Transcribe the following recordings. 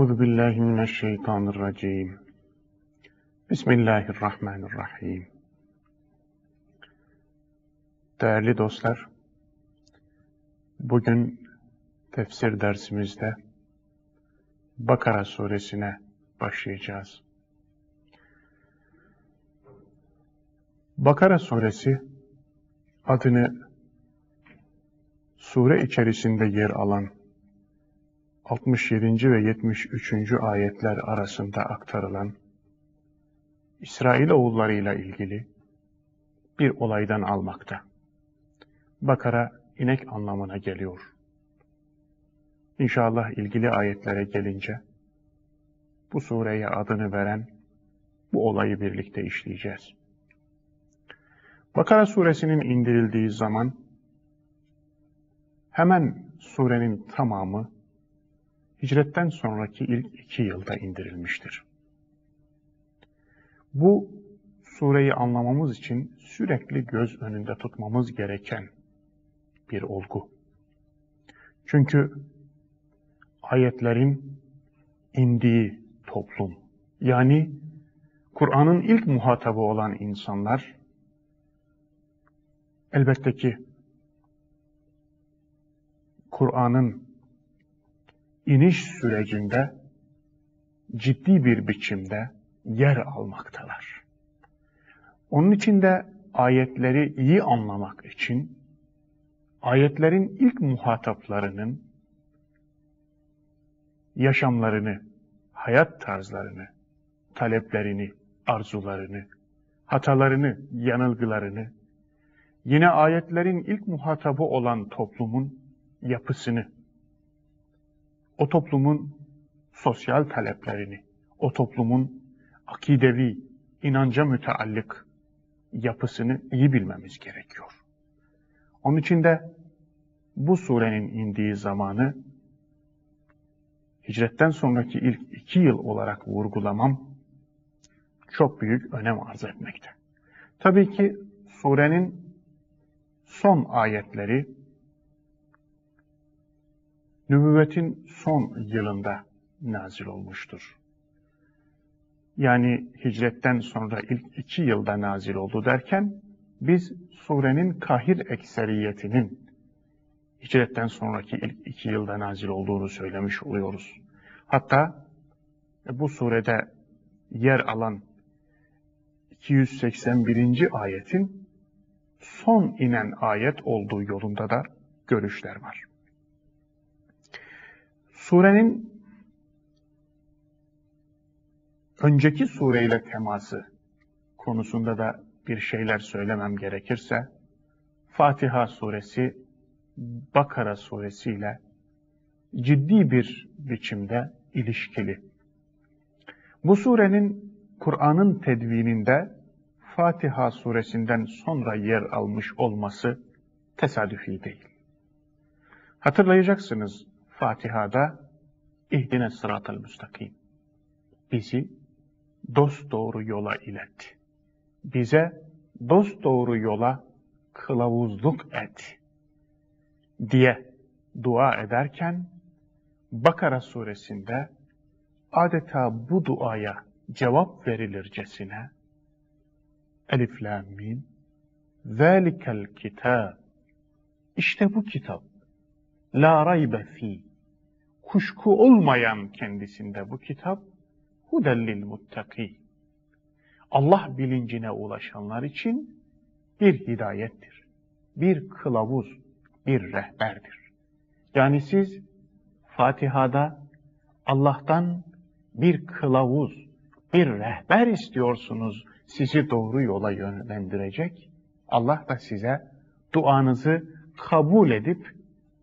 Euzu billahi mineşşeytanirracim. Bismillahirrahmanirrahim. Değerli dostlar, bugün tefsir dersimizde Bakara suresine başlayacağız. Bakara suresi adını sure içerisinde yer alan 67. ve 73. ayetler arasında aktarılan İsrail oğullarıyla ilgili bir olaydan almakta. Bakara inek anlamına geliyor. İnşallah ilgili ayetlere gelince bu sureye adını veren bu olayı birlikte işleyeceğiz. Bakara suresinin indirildiği zaman hemen surenin tamamı hicretten sonraki ilk iki yılda indirilmiştir. Bu sureyi anlamamız için sürekli göz önünde tutmamız gereken bir olgu. Çünkü ayetlerin indiği toplum, yani Kur'an'ın ilk muhatabı olan insanlar, elbette ki Kur'an'ın iniş sürecinde ciddi bir biçimde yer almaktalar. Onun için de ayetleri iyi anlamak için ayetlerin ilk muhataplarının yaşamlarını, hayat tarzlarını, taleplerini, arzularını, hatalarını, yanılgılarını, yine ayetlerin ilk muhatabı olan toplumun yapısını, o toplumun sosyal taleplerini, o toplumun akidevi, inanca müteallık yapısını iyi bilmemiz gerekiyor. Onun için de bu surenin indiği zamanı hicretten sonraki ilk iki yıl olarak vurgulamam çok büyük önem arz etmekte. Tabii ki surenin son ayetleri nübüvvetin son yılında nazil olmuştur. Yani hicretten sonra ilk iki yılda nazil oldu derken, biz surenin kahir ekseriyetinin hicretten sonraki ilk iki yılda nazil olduğunu söylemiş oluyoruz. Hatta bu surede yer alan 281. ayetin son inen ayet olduğu yolunda da görüşler var. Surenin önceki sureyle teması konusunda da bir şeyler söylemem gerekirse, Fatiha suresi, Bakara suresi ile ciddi bir biçimde ilişkili. Bu surenin Kur'an'ın tedvininde Fatiha suresinden sonra yer almış olması tesadüfi değil. Hatırlayacaksınız Fatiha'da ihdine sıratel müstakim. Bizi dost doğru yola ilet. Bize dost doğru yola kılavuzluk et diye dua ederken Bakara suresinde adeta bu duaya cevap verilircesine Elif Lam Mim Zalikel kitab İşte bu kitap La raybe fi kuşku olmayan kendisinde bu kitap hudellil muttaki. Allah bilincine ulaşanlar için bir hidayettir. Bir kılavuz, bir rehberdir. Yani siz Fatiha'da Allah'tan bir kılavuz, bir rehber istiyorsunuz sizi doğru yola yönlendirecek. Allah da size duanızı kabul edip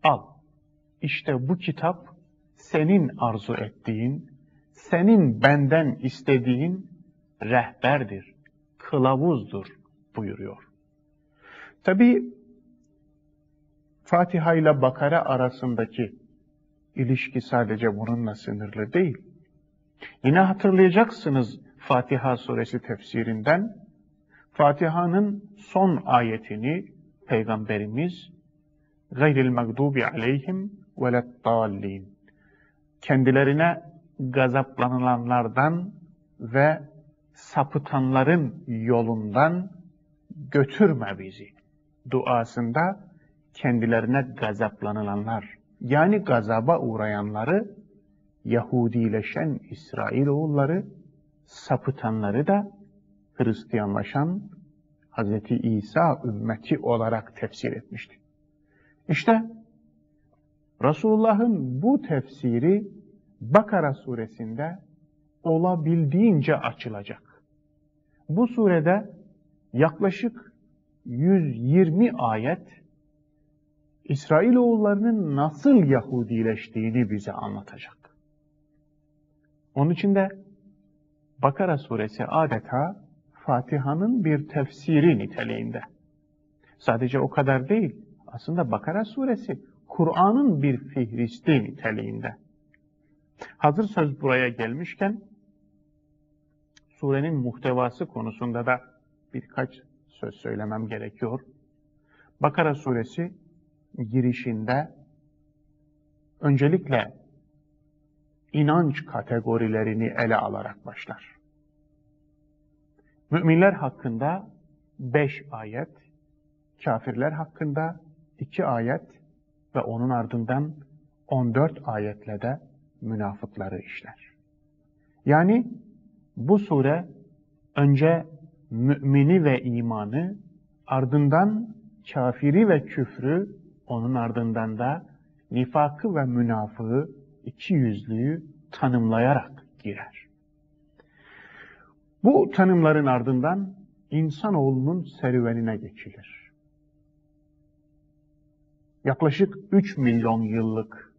al. İşte bu kitap senin arzu ettiğin, senin benden istediğin rehberdir, kılavuzdur buyuruyor. Tabi Fatiha ile Bakara arasındaki ilişki sadece bununla sınırlı değil. Yine hatırlayacaksınız Fatiha suresi tefsirinden, Fatiha'nın son ayetini Peygamberimiz gayril mağdubi aleyhim velettallin kendilerine gazaplanılanlardan ve sapıtanların yolundan götürme bizi. Duasında kendilerine gazaplanılanlar, yani gazaba uğrayanları, Yahudileşen İsrailoğulları, sapıtanları da Hristiyanlaşan Hz. İsa ümmeti olarak tefsir etmişti. İşte Resulullah'ın bu tefsiri Bakara suresinde olabildiğince açılacak. Bu surede yaklaşık 120 ayet İsrailoğullarının nasıl Yahudileştiğini bize anlatacak. Onun için de Bakara suresi adeta Fatiha'nın bir tefsiri niteliğinde. Sadece o kadar değil. Aslında Bakara suresi Kur'an'ın bir fihristi niteliğinde. Hazır söz buraya gelmişken surenin muhtevası konusunda da birkaç söz söylemem gerekiyor. Bakara suresi girişinde öncelikle inanç kategorilerini ele alarak başlar. Müminler hakkında beş ayet, kafirler hakkında iki ayet ve onun ardından 14 ayetle de münafıkları işler. Yani bu sure önce mümini ve imanı, ardından kafiri ve küfrü, onun ardından da nifakı ve münafığı, iki yüzlüğü tanımlayarak girer. Bu tanımların ardından insanoğlunun serüvenine geçilir. Yaklaşık 3 milyon yıllık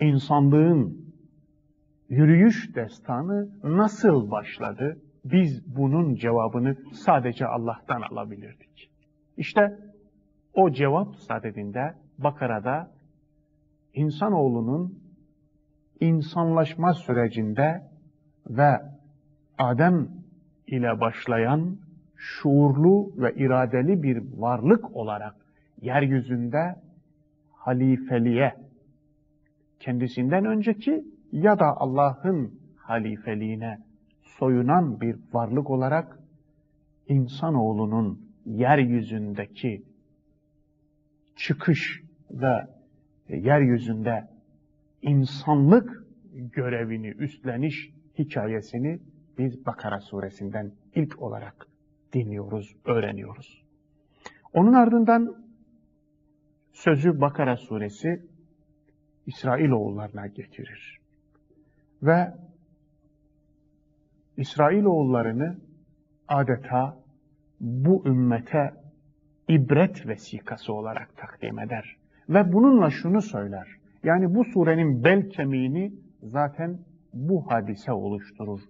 insanlığın yürüyüş destanı nasıl başladı? Biz bunun cevabını sadece Allah'tan alabilirdik. İşte o cevap sadedinde Bakara'da insanoğlunun insanlaşma sürecinde ve Adem ile başlayan şuurlu ve iradeli bir varlık olarak yeryüzünde halifeliğe, kendisinden önceki ya da Allah'ın halifeliğine soyunan bir varlık olarak insanoğlunun yeryüzündeki çıkış ve yeryüzünde insanlık görevini üstleniş hikayesini biz Bakara suresinden ilk olarak dinliyoruz, öğreniyoruz. Onun ardından sözü Bakara suresi İsrailoğullarına getirir. Ve İsrailoğullarını adeta bu ümmete ibret vesikası olarak takdim eder. Ve bununla şunu söyler. Yani bu surenin bel kemiğini zaten bu hadise oluşturur.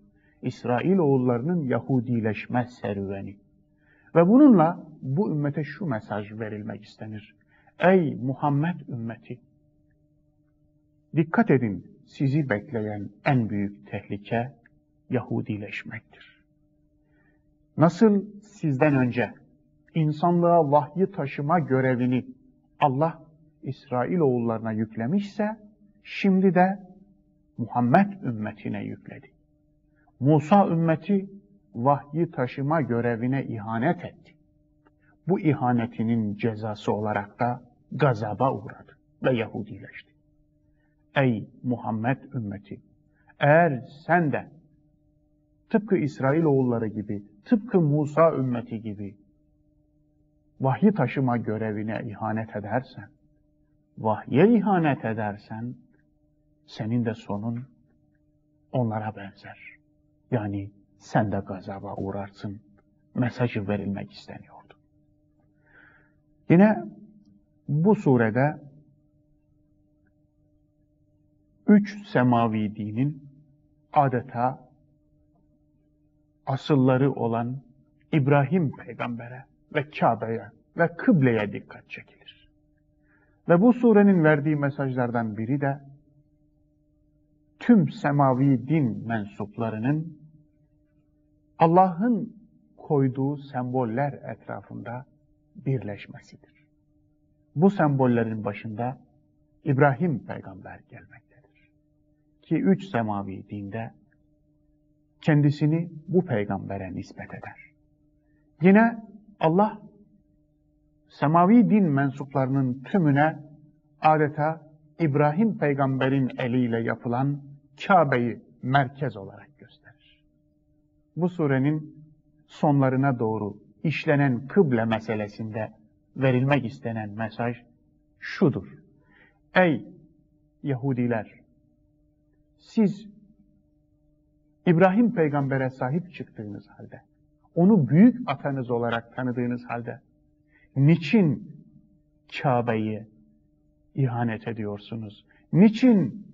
İsrail oğullarının Yahudileşme serüveni. Ve bununla bu ümmete şu mesaj verilmek istenir. Ey Muhammed ümmeti! Dikkat edin, sizi bekleyen en büyük tehlike Yahudileşmektir. Nasıl sizden önce insanlığa vahyi taşıma görevini Allah İsrail oğullarına yüklemişse, şimdi de Muhammed ümmetine yükledi. Musa ümmeti vahyi taşıma görevine ihanet etti. Bu ihanetinin cezası olarak da gazaba uğradı ve Yahudileşti. Ey Muhammed ümmeti! Eğer sen de tıpkı İsrail oğulları gibi, tıpkı Musa ümmeti gibi vahyi taşıma görevine ihanet edersen, vahye ihanet edersen, senin de sonun onlara benzer. Yani sen de gazaba uğrarsın mesajı verilmek isteniyordu. Yine bu surede üç semavi dinin adeta asılları olan İbrahim peygambere ve Kabe'ye ve kıbleye dikkat çekilir. Ve bu surenin verdiği mesajlardan biri de tüm semavi din mensuplarının Allah'ın koyduğu semboller etrafında birleşmesidir. Bu sembollerin başında İbrahim peygamber gelmektedir. ki üç semavi dinde kendisini bu peygambere nispet eder. Yine Allah semavi din mensuplarının tümüne adeta İbrahim peygamberin eliyle yapılan Kabe'yi merkez olarak gösterir. Bu surenin sonlarına doğru işlenen kıble meselesinde verilmek istenen mesaj şudur. Ey Yahudiler! Siz İbrahim peygambere sahip çıktığınız halde, onu büyük atanız olarak tanıdığınız halde, niçin Kabe'yi ihanet ediyorsunuz? Niçin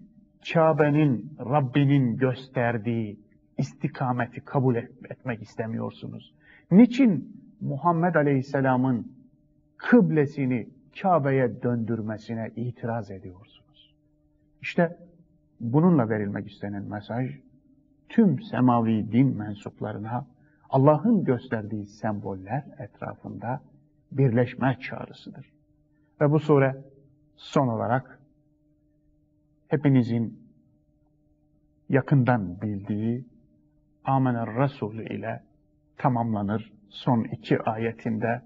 Kabe'nin, Rabbinin gösterdiği istikameti kabul etmek istemiyorsunuz? Niçin Muhammed Aleyhisselam'ın kıblesini Kabe'ye döndürmesine itiraz ediyorsunuz? İşte bununla verilmek istenen mesaj, tüm semavi din mensuplarına Allah'ın gösterdiği semboller etrafında birleşme çağrısıdır. Ve bu sure son olarak hepinizin yakından bildiği Amener Resulü ile tamamlanır. Son iki ayetinde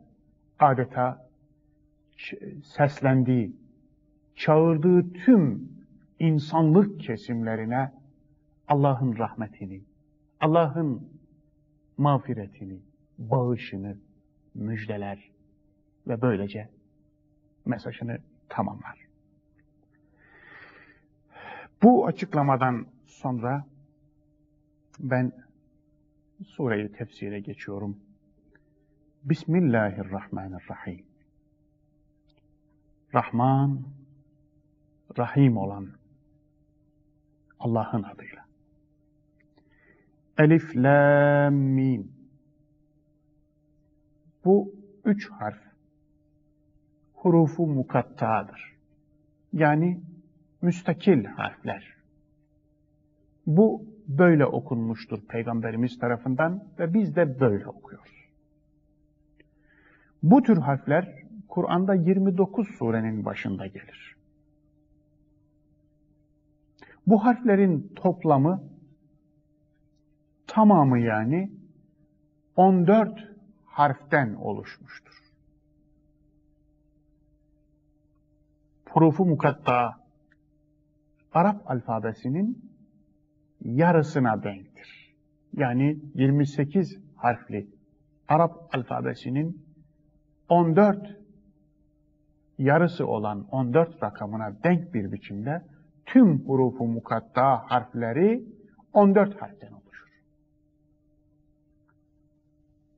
adeta seslendiği, çağırdığı tüm insanlık kesimlerine Allah'ın rahmetini, Allah'ın mağfiretini, bağışını müjdeler ve böylece mesajını tamamlar. Bu açıklamadan sonra ben sureyi tefsire geçiyorum. Bismillahirrahmanirrahim. Rahman, Rahim olan Allah'ın adıyla. Elif, la, mim. Bu üç harf hurufu mukattadır. Yani müstakil harfler. Bu böyle okunmuştur Peygamberimiz tarafından ve biz de böyle okuyoruz. Bu tür harfler Kur'an'da 29 surenin başında gelir. Bu harflerin toplamı tamamı yani 14 harften oluşmuştur. Hurufu mukatta Arap alfabesinin yarısına denktir. Yani 28 harfli Arap alfabesinin 14 yarısı olan 14 rakamına denk bir biçimde tüm hurufu mukatta harfleri 14 harften oluşur.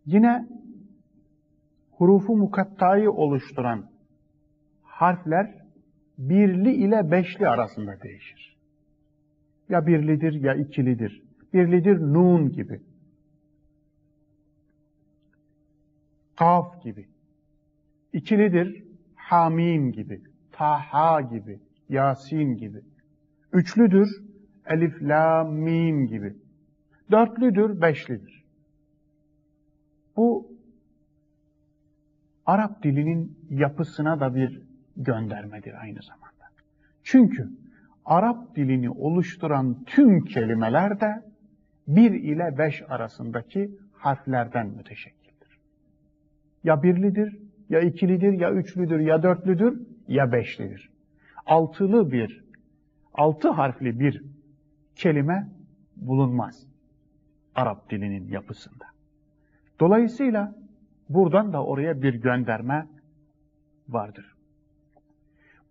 Yine hurufu mukattayı oluşturan harfler birli ile beşli arasında değişir. Ya birlidir ya ikilidir. Birlidir nun gibi. Kaf gibi. İkilidir hamim gibi. Taha gibi. Yasin gibi. Üçlüdür elif, la, mim gibi. Dörtlüdür, beşlidir. Bu Arap dilinin yapısına da bir göndermedir aynı zamanda. Çünkü Arap dilini oluşturan tüm kelimeler de bir ile beş arasındaki harflerden müteşekkildir. Ya birlidir, ya ikilidir, ya üçlüdür, ya dörtlüdür, ya beşlidir. Altılı bir, altı harfli bir kelime bulunmaz Arap dilinin yapısında. Dolayısıyla buradan da oraya bir gönderme vardır.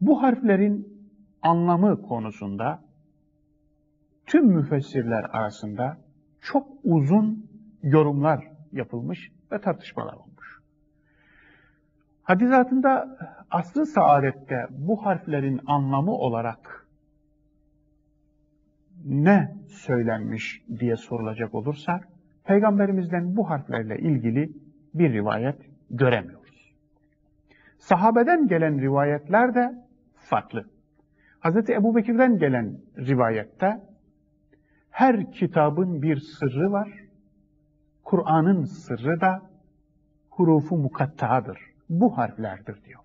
Bu harflerin anlamı konusunda tüm müfessirler arasında çok uzun yorumlar yapılmış ve tartışmalar olmuş. Hadizatında aslı saadette bu harflerin anlamı olarak ne söylenmiş diye sorulacak olursa Peygamberimizden bu harflerle ilgili bir rivayet göremiyoruz. Sahabeden gelen rivayetler de farklı. Hz. Ebu Bekir'den gelen rivayette her kitabın bir sırrı var. Kur'an'ın sırrı da hurufu mukattadır. Bu harflerdir diyor.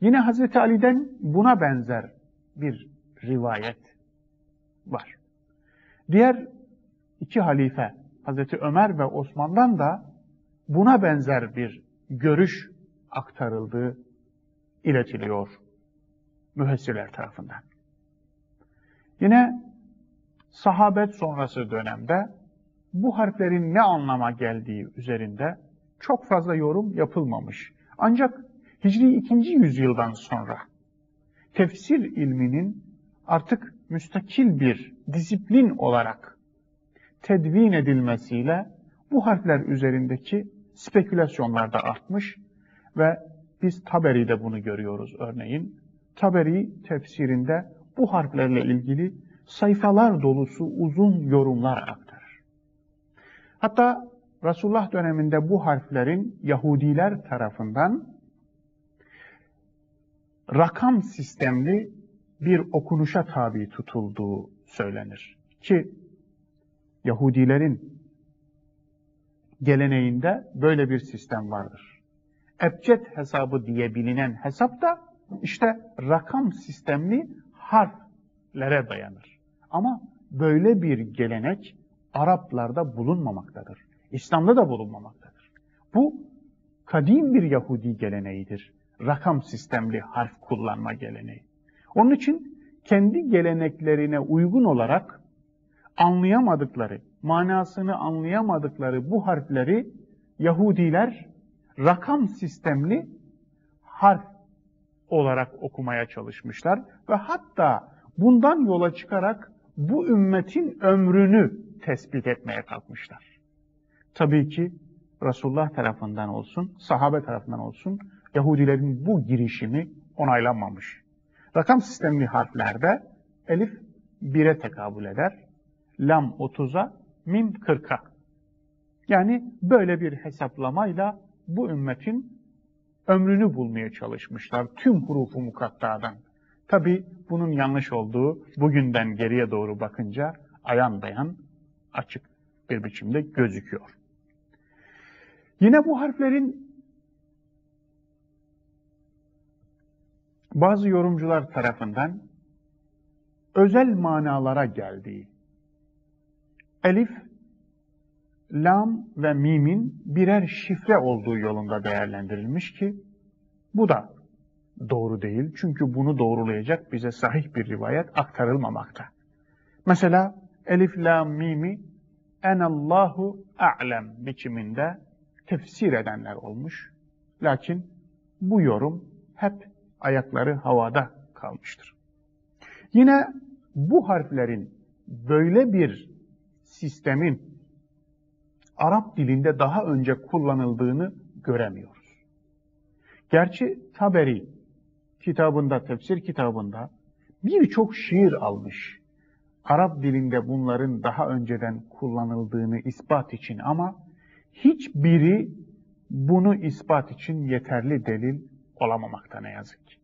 Yine Hz. Ali'den buna benzer bir rivayet var. Diğer iki halife Hazreti Ömer ve Osman'dan da buna benzer bir görüş aktarıldığı iletiliyor mühessirler tarafından. Yine sahabet sonrası dönemde bu harflerin ne anlama geldiği üzerinde çok fazla yorum yapılmamış. Ancak Hicri 2. yüzyıldan sonra tefsir ilminin artık müstakil bir disiplin olarak tedvin edilmesiyle bu harfler üzerindeki spekülasyonlar da artmış ve biz Taberi'de bunu görüyoruz örneğin. Taberi tefsirinde bu harflerle ilgili sayfalar dolusu uzun yorumlar aktarır. Hatta Resulullah döneminde bu harflerin Yahudiler tarafından rakam sistemli bir okunuşa tabi tutulduğu söylenir. Ki Yahudilerin geleneğinde böyle bir sistem vardır. Ebced hesabı diye bilinen hesap da işte rakam sistemli harflere dayanır. Ama böyle bir gelenek Araplarda bulunmamaktadır. İslam'da da bulunmamaktadır. Bu kadim bir Yahudi geleneğidir. Rakam sistemli harf kullanma geleneği. Onun için kendi geleneklerine uygun olarak anlayamadıkları, manasını anlayamadıkları bu harfleri Yahudiler rakam sistemli harf olarak okumaya çalışmışlar ve hatta bundan yola çıkarak bu ümmetin ömrünü tespit etmeye kalkmışlar. Tabii ki Resulullah tarafından olsun, sahabe tarafından olsun Yahudilerin bu girişimi onaylanmamış. Rakam sistemli harflerde elif 1'e tekabül eder, lam 30'a, mim 40'a. Yani böyle bir hesaplamayla bu ümmetin ömrünü bulmaya çalışmışlar tüm hurufu mukattadan. Tabi bunun yanlış olduğu bugünden geriye doğru bakınca ayan beyan açık bir biçimde gözüküyor. Yine bu harflerin bazı yorumcular tarafından özel manalara geldiği, elif, lam ve mimin birer şifre olduğu yolunda değerlendirilmiş ki bu da doğru değil. Çünkü bunu doğrulayacak bize sahih bir rivayet aktarılmamakta. Mesela elif, lam, mimi enallahu a'lem biçiminde tefsir edenler olmuş. Lakin bu yorum hep ayakları havada kalmıştır. Yine bu harflerin böyle bir sistemin Arap dilinde daha önce kullanıldığını göremiyoruz. Gerçi Taberi kitabında, tefsir kitabında birçok şiir almış. Arap dilinde bunların daha önceden kullanıldığını ispat için ama hiçbiri bunu ispat için yeterli delil olamamakta ne yazık ki.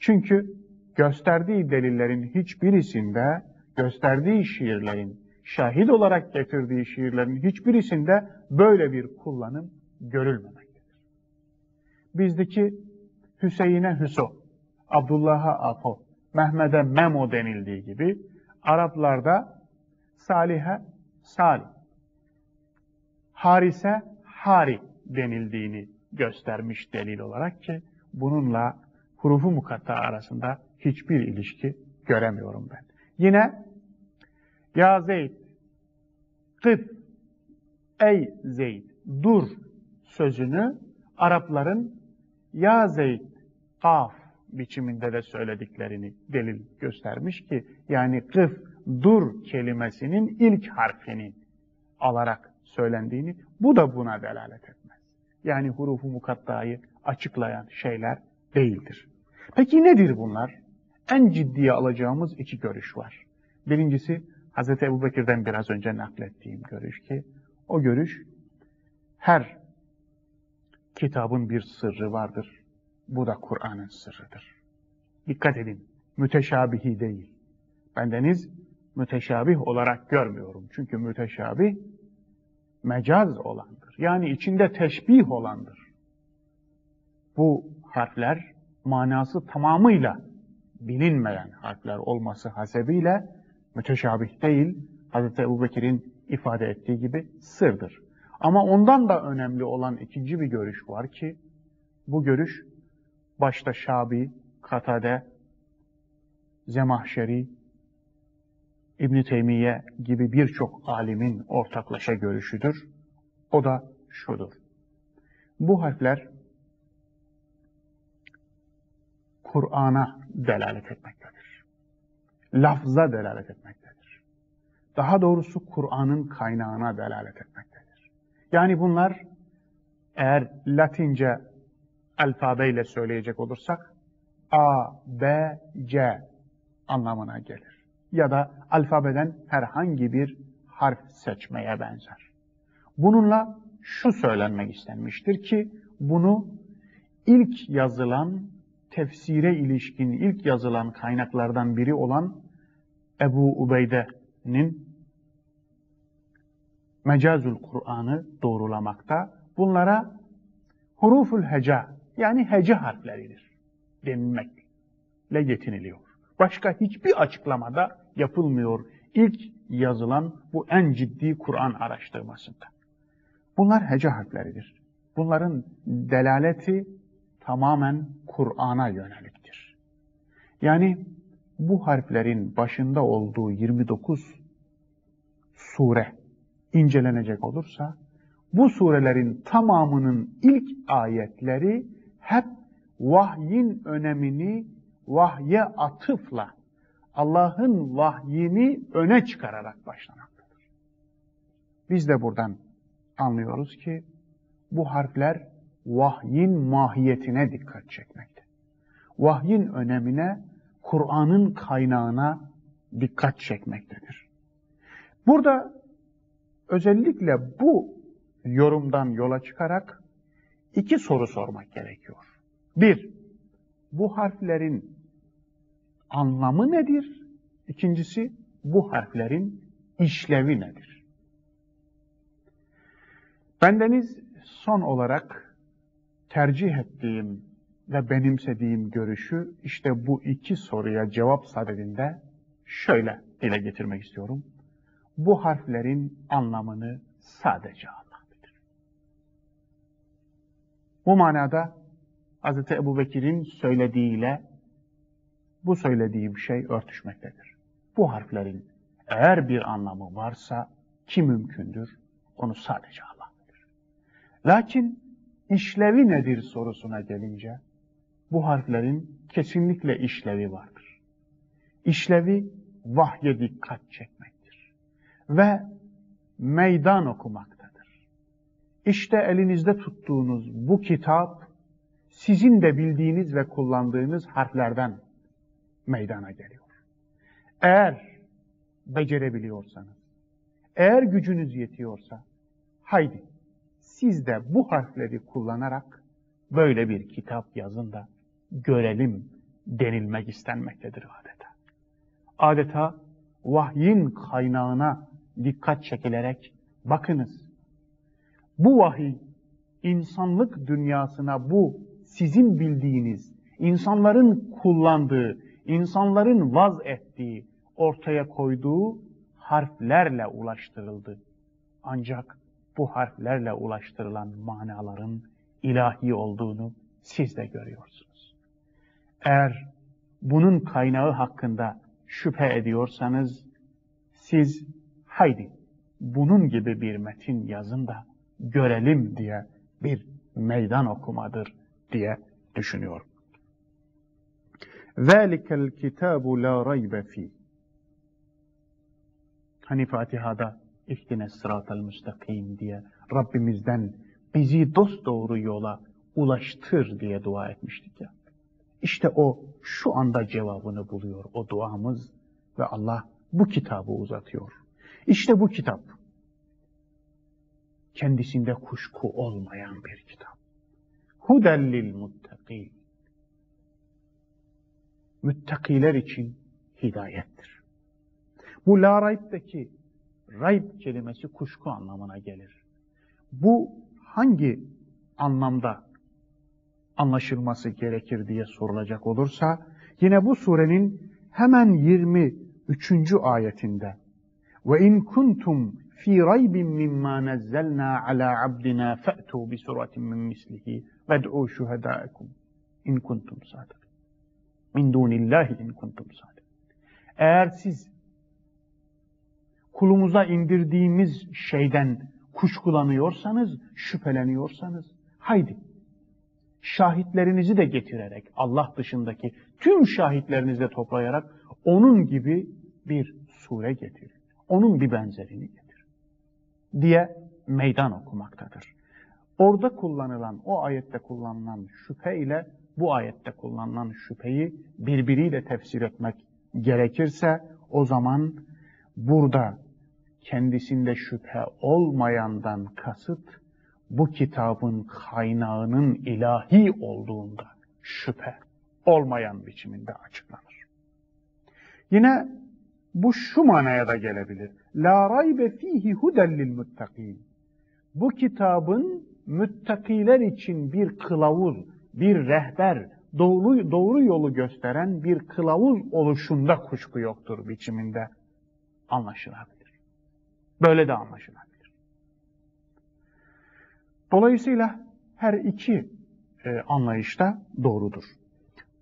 Çünkü gösterdiği delillerin hiçbirisinde, gösterdiği şiirlerin, şahit olarak getirdiği şiirlerin hiçbirisinde böyle bir kullanım görülmemektedir. Bizdeki Hüseyin'e Hüso, Abdullah'a Apo, Mehmet'e Memo denildiği gibi Araplarda Salih'e Salih, Harise Hari denildiğini göstermiş delil olarak ki bununla hurufu mukatta arasında hiçbir ilişki göremiyorum ben. Yine ya Zeyd, kıf, ey Zeyd, dur sözünü Arapların ya Zeyd, kaf biçiminde de söylediklerini delil göstermiş ki yani kıf, dur kelimesinin ilk harfini alarak söylendiğini bu da buna delalet etmez. Yani hurufu mukattayı açıklayan şeyler değildir. Peki nedir bunlar? En ciddiye alacağımız iki görüş var. Birincisi Hz. Ebu Bekir'den biraz önce naklettiğim görüş ki o görüş her kitabın bir sırrı vardır. Bu da Kur'an'ın sırrıdır. Dikkat edin, müteşabihi değil. Bendeniz müteşabih olarak görmüyorum. Çünkü müteşabih mecaz olandır. Yani içinde teşbih olandır. Bu harfler manası tamamıyla bilinmeyen harfler olması hasebiyle Müteşabih değil, Hz. Ebu ifade ettiği gibi sırdır. Ama ondan da önemli olan ikinci bir görüş var ki, bu görüş başta Şabi, Katade, Zemahşeri, İbn Teymiye gibi birçok alimin ortaklaşa görüşüdür. O da şudur. Bu harfler Kur'an'a delalet etmektedir. Lafza delalet etmektedir. Daha doğrusu Kur'an'ın kaynağına delalet etmektedir. Yani bunlar eğer Latince alfabeyle söyleyecek olursak A, B, C anlamına gelir. Ya da alfabeden herhangi bir harf seçmeye benzer. Bununla şu söylenmek istenmiştir ki bunu ilk yazılan tefsire ilişkin ilk yazılan kaynaklardan biri olan Ebu Ubeyde'nin Mecazül Kur'an'ı doğrulamakta. Bunlara huruful heca yani hece harfleridir denilmekle yetiniliyor. Başka hiçbir açıklamada yapılmıyor ilk yazılan bu en ciddi Kur'an araştırmasında. Bunlar hece harfleridir. Bunların delaleti tamamen Kur'an'a yöneliktir. Yani bu harflerin başında olduğu 29 sure incelenecek olursa bu surelerin tamamının ilk ayetleri hep vahyin önemini vahye atıfla Allah'ın vahyini öne çıkararak başlamaktadır. Biz de buradan anlıyoruz ki bu harfler vahyin mahiyetine dikkat çekmekte. Vahyin önemine, Kur'an'ın kaynağına dikkat çekmektedir. Burada özellikle bu yorumdan yola çıkarak iki soru sormak gerekiyor. Bir, bu harflerin anlamı nedir? İkincisi, bu harflerin işlevi nedir? Bendeniz son olarak tercih ettiğim ve benimsediğim görüşü işte bu iki soruya cevap sadedinde şöyle dile getirmek istiyorum. Bu harflerin anlamını sadece Allah bilir. Bu manada Hz. Ebu Bekir'in söylediğiyle bu söylediğim şey örtüşmektedir. Bu harflerin eğer bir anlamı varsa ki mümkündür onu sadece Allah bilir. Lakin işlevi nedir sorusuna gelince bu harflerin kesinlikle işlevi vardır. İşlevi vahye dikkat çekmektir. Ve meydan okumaktadır. İşte elinizde tuttuğunuz bu kitap sizin de bildiğiniz ve kullandığınız harflerden meydana geliyor. Eğer becerebiliyorsanız, eğer gücünüz yetiyorsa, haydi siz de bu harfleri kullanarak böyle bir kitap yazın da görelim denilmek istenmektedir adeta. Adeta vahyin kaynağına dikkat çekilerek bakınız. Bu vahiy insanlık dünyasına bu sizin bildiğiniz, insanların kullandığı, insanların vaz ettiği, ortaya koyduğu harflerle ulaştırıldı. Ancak bu harflerle ulaştırılan manaların ilahi olduğunu siz de görüyorsunuz. Eğer bunun kaynağı hakkında şüphe ediyorsanız siz haydi bunun gibi bir metin yazın da görelim diye bir meydan okumadır diye düşünüyorum. ذَٰلِكَ الْكِتَابُ لَا رَيْبَ ف۪يهِ Hani Fatiha'da İhtine sıratel müstakim diye Rabbimizden bizi dost doğru yola ulaştır diye dua etmiştik ya. İşte o şu anda cevabını buluyor o duamız ve Allah bu kitabı uzatıyor. İşte bu kitap kendisinde kuşku olmayan bir kitap. Hudellil muttaqin. Müttakiler için hidayettir. Bu la rayb'deki rayb kelimesi kuşku anlamına gelir. Bu hangi anlamda anlaşılması gerekir diye sorulacak olursa, yine bu surenin hemen 20 üçüncü ayetinde ve in kuntum fi raybin mimma nazzalna ala abdina fa'tu bi suratin min mislihi ved'u şuhada'akum in kuntum sadık. Min dunillahi in kuntum sadık. Eğer siz kulumuza indirdiğimiz şeyden kuşkulanıyorsanız, şüpheleniyorsanız, haydi şahitlerinizi de getirerek, Allah dışındaki tüm şahitlerinizi de toplayarak onun gibi bir sure getirin. Onun bir benzerini getir. Diye meydan okumaktadır. Orada kullanılan, o ayette kullanılan şüphe ile bu ayette kullanılan şüpheyi birbiriyle tefsir etmek gerekirse o zaman burada kendisinde şüphe olmayandan kasıt bu kitabın kaynağının ilahi olduğunda şüphe olmayan biçiminde açıklanır. Yine bu şu manaya da gelebilir. La raybe fihi huden lil muttaqin. Bu kitabın müttakiler için bir kılavuz, bir rehber, doğru, doğru yolu gösteren bir kılavuz oluşunda kuşku yoktur biçiminde anlaşılabilir. Böyle de anlaşılabilir. Dolayısıyla her iki e, anlayışta doğrudur.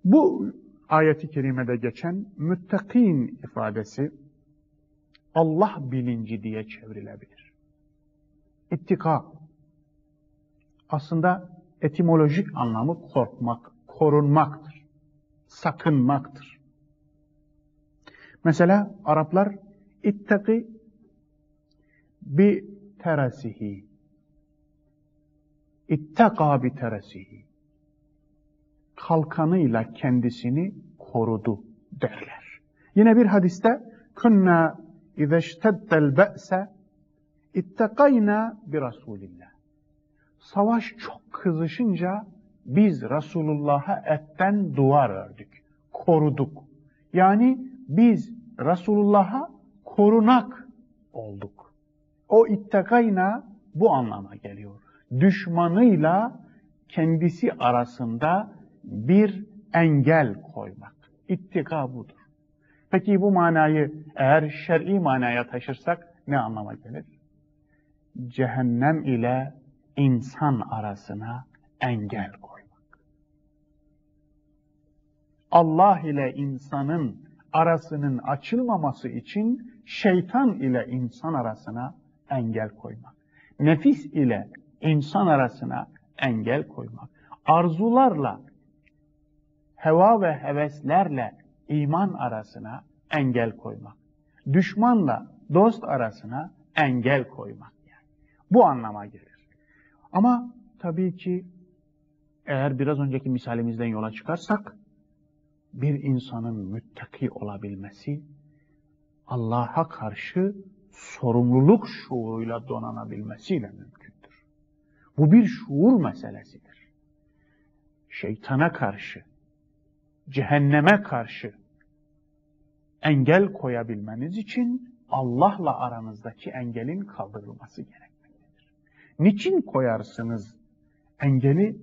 Bu ayeti kerimede geçen müttakin ifadesi Allah bilinci diye çevrilebilir. İttika aslında etimolojik anlamı korkmak, korunmaktır, sakınmaktır. Mesela Araplar ittaki bi terasihi ittaka bi terasihi kalkanıyla kendisini korudu derler. Yine bir hadiste kunna izeşteddel be'se ittakayna bi Rasulillah. Savaş çok kızışınca biz Resulullah'a etten duvar ördük, koruduk. Yani biz Resulullah'a korunak olduk. O ittakayna bu anlama geliyor. Düşmanıyla kendisi arasında bir engel koymak. İttika budur. Peki bu manayı eğer şer'i manaya taşırsak ne anlama gelir? Cehennem ile insan arasına engel koymak. Allah ile insanın arasının açılmaması için şeytan ile insan arasına engel koymak. Nefis ile insan arasına engel koymak. Arzularla heva ve heveslerle iman arasına engel koymak. Düşmanla dost arasına engel koymak. Yani. Bu anlama gelir. Ama tabii ki eğer biraz önceki misalimizden yola çıkarsak bir insanın müttaki olabilmesi Allah'a karşı sorumluluk şuuruyla donanabilmesiyle mümkündür. Bu bir şuur meselesidir. Şeytana karşı, cehenneme karşı engel koyabilmeniz için Allah'la aranızdaki engelin kaldırılması gerekmektedir. Niçin koyarsınız engeli?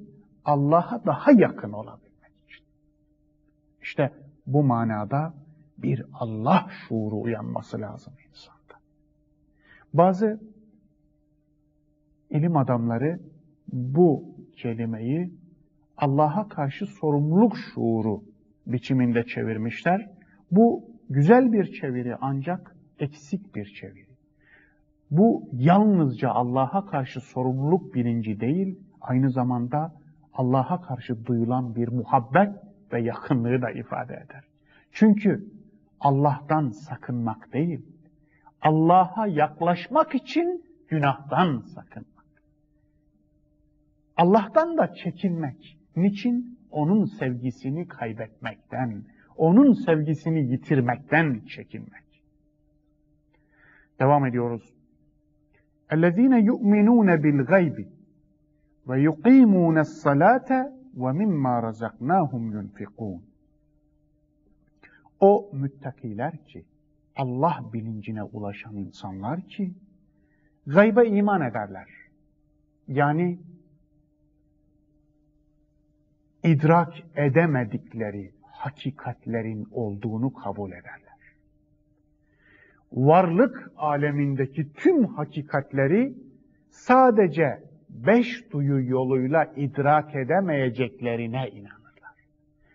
Allah'a daha yakın olabilmek için. İşte bu manada bir Allah şuuru uyanması lazım insanda. Bazı ilim adamları bu kelimeyi Allah'a karşı sorumluluk şuuru biçiminde çevirmişler. Bu güzel bir çeviri ancak eksik bir çeviri. Bu yalnızca Allah'a karşı sorumluluk bilinci değil, aynı zamanda Allah'a karşı duyulan bir muhabbet ve yakınlığı da ifade eder. Çünkü Allah'tan sakınmak değil, Allah'a yaklaşmak için günahtan sakınmak. Allah'tan da çekinmek. Niçin? Onun sevgisini kaybetmekten, onun sevgisini yitirmekten çekinmek. Devam ediyoruz. اَلَّذ۪ينَ يُؤْمِنُونَ بِالْغَيْبِ وَيُقِيمُونَ الصَّلَاةَ وَمِمَّا رَزَقْنَاهُمْ يُنْفِقُونَ O müttakiler ki, Allah bilincine ulaşan insanlar ki, gayba iman ederler. Yani idrak edemedikleri hakikatlerin olduğunu kabul ederler varlık alemindeki tüm hakikatleri sadece beş duyu yoluyla idrak edemeyeceklerine inanırlar.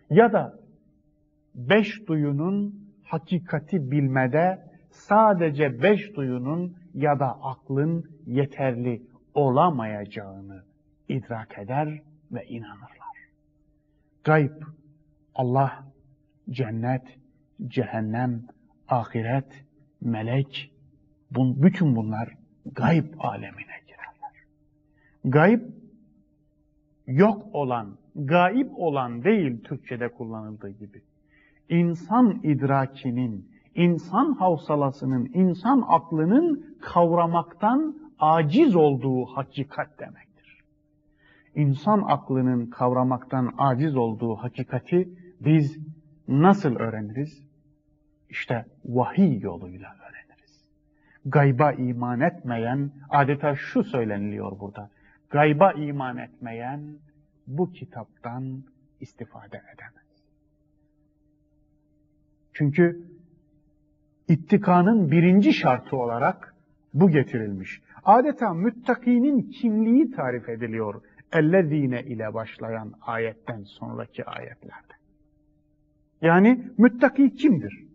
Ya da beş duyunun hakikati bilmede sadece beş duyunun ya da aklın yeterli olamayacağını idrak eder ve inanırlar. Gayb, Allah, cennet, cehennem, ahiret, melek, bütün bunlar gayb alemine girerler. Gayb, yok olan, gaib olan değil Türkçe'de kullanıldığı gibi. İnsan idrakinin, insan havsalasının, insan aklının kavramaktan aciz olduğu hakikat demektir. İnsan aklının kavramaktan aciz olduğu hakikati biz nasıl öğreniriz? İşte vahiy yoluyla öğreniriz. Gayba iman etmeyen, adeta şu söyleniliyor burada. Gayba iman etmeyen bu kitaptan istifade edemez. Çünkü ittikanın birinci şartı olarak bu getirilmiş. Adeta müttakinin kimliği tarif ediliyor. Ellezine ile başlayan ayetten sonraki ayetlerde. Yani müttaki kimdir?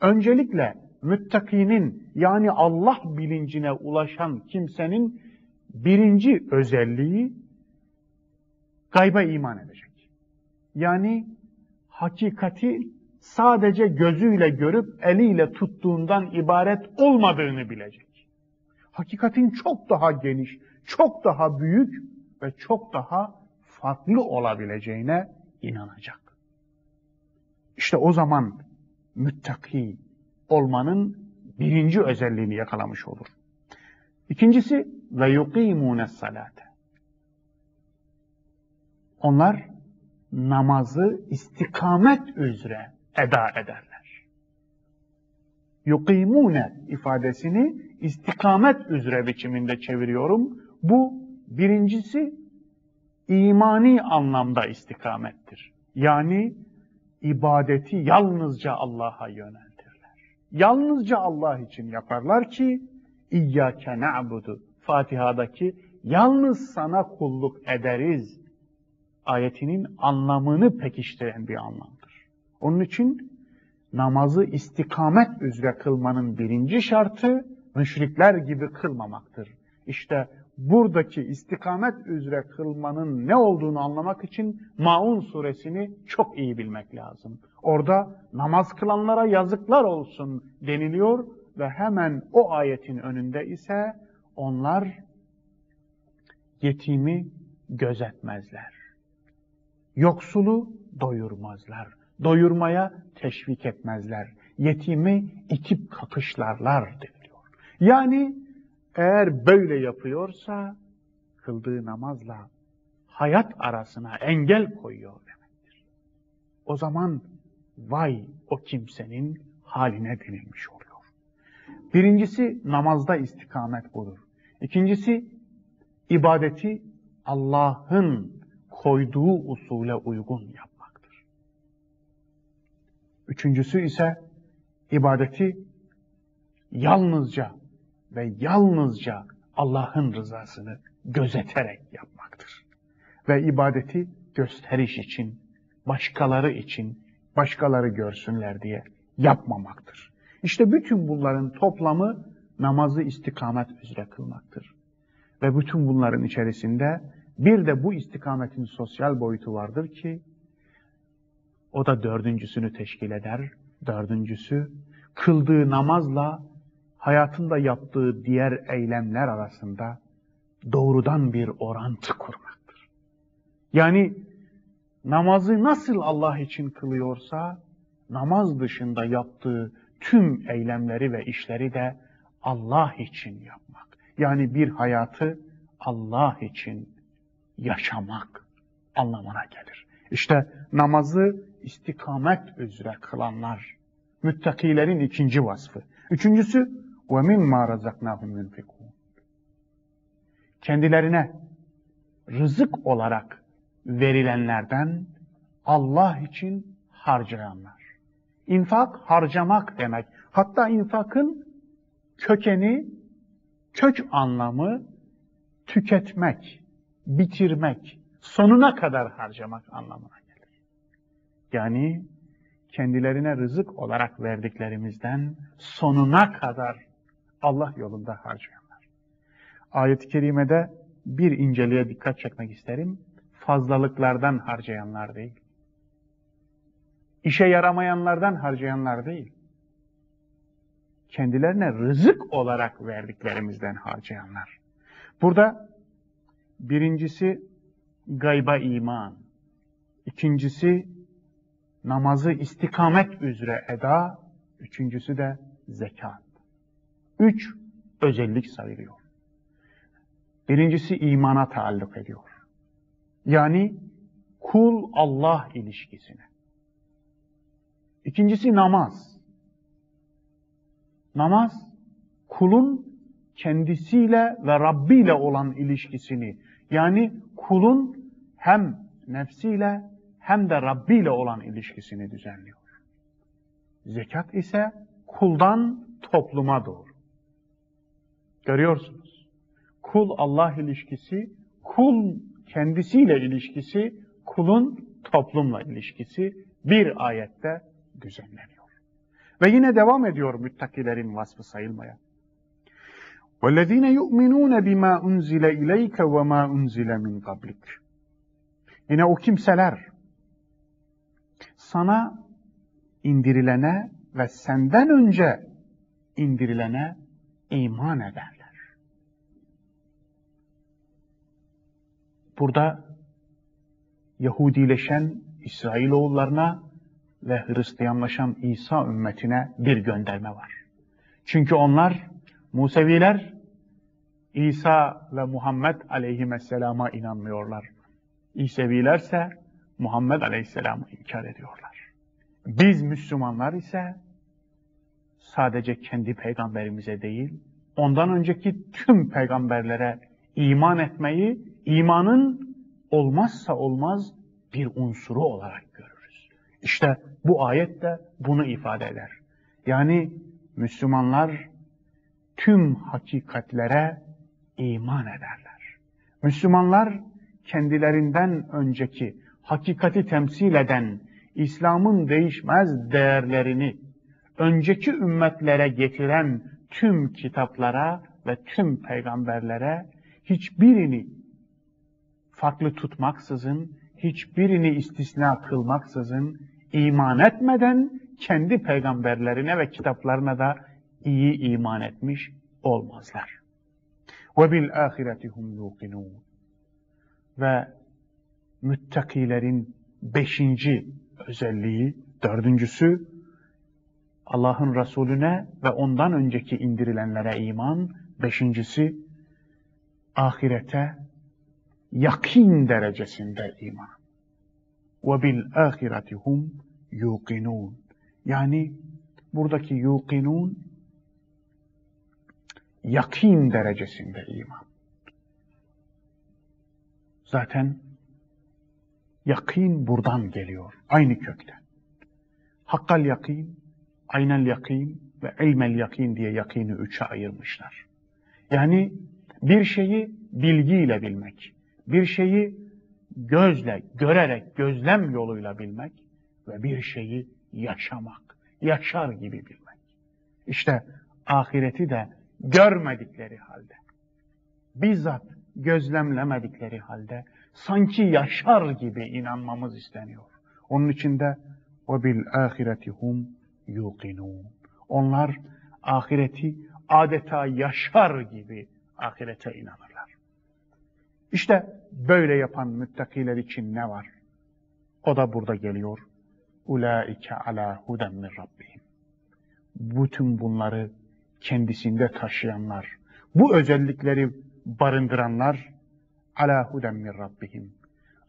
Öncelikle müttakinin yani Allah bilincine ulaşan kimsenin birinci özelliği gayba iman edecek. Yani hakikati sadece gözüyle görüp eliyle tuttuğundan ibaret olmadığını bilecek. Hakikatin çok daha geniş, çok daha büyük ve çok daha farklı olabileceğine inanacak. İşte o zaman müttaki olmanın birinci özelliğini yakalamış olur. İkincisi ve yukimune salate. Onlar namazı istikamet üzere eda ederler. Yukimune ifadesini istikamet üzere biçiminde çeviriyorum. Bu birincisi imani anlamda istikamettir. Yani ibadeti yalnızca Allah'a yöneltirler. Yalnızca Allah için yaparlar ki İyyâke na'budu Fatiha'daki yalnız sana kulluk ederiz ayetinin anlamını pekiştiren bir anlamdır. Onun için namazı istikamet üzere kılmanın birinci şartı müşrikler gibi kılmamaktır. İşte buradaki istikamet üzere kılmanın ne olduğunu anlamak için Maun suresini çok iyi bilmek lazım. Orada namaz kılanlara yazıklar olsun deniliyor ve hemen o ayetin önünde ise onlar yetimi gözetmezler. Yoksulu doyurmazlar. Doyurmaya teşvik etmezler. Yetimi itip kakışlarlar deniliyor. Yani eğer böyle yapıyorsa kıldığı namazla hayat arasına engel koyuyor demektir. O zaman vay o kimsenin haline denilmiş oluyor. Birincisi namazda istikamet budur. İkincisi ibadeti Allah'ın koyduğu usule uygun yapmaktır. Üçüncüsü ise ibadeti yalnızca ve yalnızca Allah'ın rızasını gözeterek yapmaktır. Ve ibadeti gösteriş için, başkaları için, başkaları görsünler diye yapmamaktır. İşte bütün bunların toplamı namazı istikamet üzere kılmaktır. Ve bütün bunların içerisinde bir de bu istikametin sosyal boyutu vardır ki o da dördüncüsünü teşkil eder. Dördüncüsü kıldığı namazla hayatında yaptığı diğer eylemler arasında doğrudan bir orantı kurmaktır. Yani namazı nasıl Allah için kılıyorsa namaz dışında yaptığı tüm eylemleri ve işleri de Allah için yapmak. Yani bir hayatı Allah için yaşamak anlamına gelir. İşte namazı istikamet üzere kılanlar, müttakilerin ikinci vasfı. Üçüncüsü, ve mimma razaknahum yunfikun. Kendilerine rızık olarak verilenlerden Allah için harcayanlar. İnfak harcamak demek. Hatta infakın kökeni, kök anlamı tüketmek, bitirmek, sonuna kadar harcamak anlamına gelir. Yani kendilerine rızık olarak verdiklerimizden sonuna kadar Allah yolunda harcayanlar. Ayet-i kerimede bir inceliğe dikkat çekmek isterim. Fazlalıklardan harcayanlar değil. İşe yaramayanlardan harcayanlar değil. Kendilerine rızık olarak verdiklerimizden harcayanlar. Burada birincisi gayba iman. İkincisi namazı istikamet üzere eda. Üçüncüsü de zekat. Üç özellik sayılıyor. Birincisi imana taalluk ediyor. Yani kul Allah ilişkisine. İkincisi namaz. Namaz kulun kendisiyle ve Rabbi ile olan ilişkisini yani kulun hem nefsiyle hem de Rabbi ile olan ilişkisini düzenliyor. Zekat ise kuldan topluma doğru. Görüyorsunuz. Kul Allah ilişkisi, kul kendisiyle ilişkisi, kulun toplumla ilişkisi bir ayette düzenleniyor. Ve yine devam ediyor müttakilerin vasfı sayılmaya. وَالَّذ۪ينَ يُؤْمِنُونَ بِمَا أُنْزِلَ اِلَيْكَ وَمَا أُنْزِلَ مِنْ قَبْلِكَ Yine o kimseler sana indirilene ve senden önce indirilene iman ederler. Burada Yahudileşen İsrailoğullarına ve Hristiyanlaşan İsa ümmetine bir gönderme var. Çünkü onlar Museviler İsa ve Muhammed aleyhisselama inanmıyorlar. İsevilerse Muhammed aleyhisselamı inkar ediyorlar. Biz Müslümanlar ise sadece kendi peygamberimize değil, ondan önceki tüm peygamberlere iman etmeyi, imanın olmazsa olmaz bir unsuru olarak görürüz. İşte bu ayet de bunu ifade eder. Yani Müslümanlar tüm hakikatlere iman ederler. Müslümanlar kendilerinden önceki hakikati temsil eden İslam'ın değişmez değerlerini önceki ümmetlere getiren tüm kitaplara ve tüm peygamberlere hiçbirini farklı tutmaksızın, hiçbirini istisna kılmaksızın iman etmeden kendi peygamberlerine ve kitaplarına da iyi iman etmiş olmazlar. Ve bil ahiretihum. Ve müttakilerin beşinci özelliği, dördüncüsü Allah'ın Resulüne ve ondan önceki indirilenlere iman, beşincisi ahirete yakin derecesinde iman. Ve bil ahiretihum yuqinun. Yani buradaki yuqinun yakin derecesinde iman. Zaten yakin buradan geliyor. Aynı kökten. Hakkal yakin, aynel yakin ve ilmel yakin diye yakini üçe ayırmışlar. Yani bir şeyi bilgiyle bilmek, bir şeyi gözle, görerek, gözlem yoluyla bilmek ve bir şeyi yaşamak, yaşar gibi bilmek. İşte ahireti de görmedikleri halde, bizzat gözlemlemedikleri halde sanki yaşar gibi inanmamız isteniyor. Onun için de o bil ahiretihum yuqinun. Onlar ahireti adeta yaşar gibi ahirete inanırlar. İşte böyle yapan müttakiler için ne var? O da burada geliyor. Ulaike ala huden min rabbihim. Bütün bunları kendisinde taşıyanlar, bu özellikleri barındıranlar ala huden min rabbihim.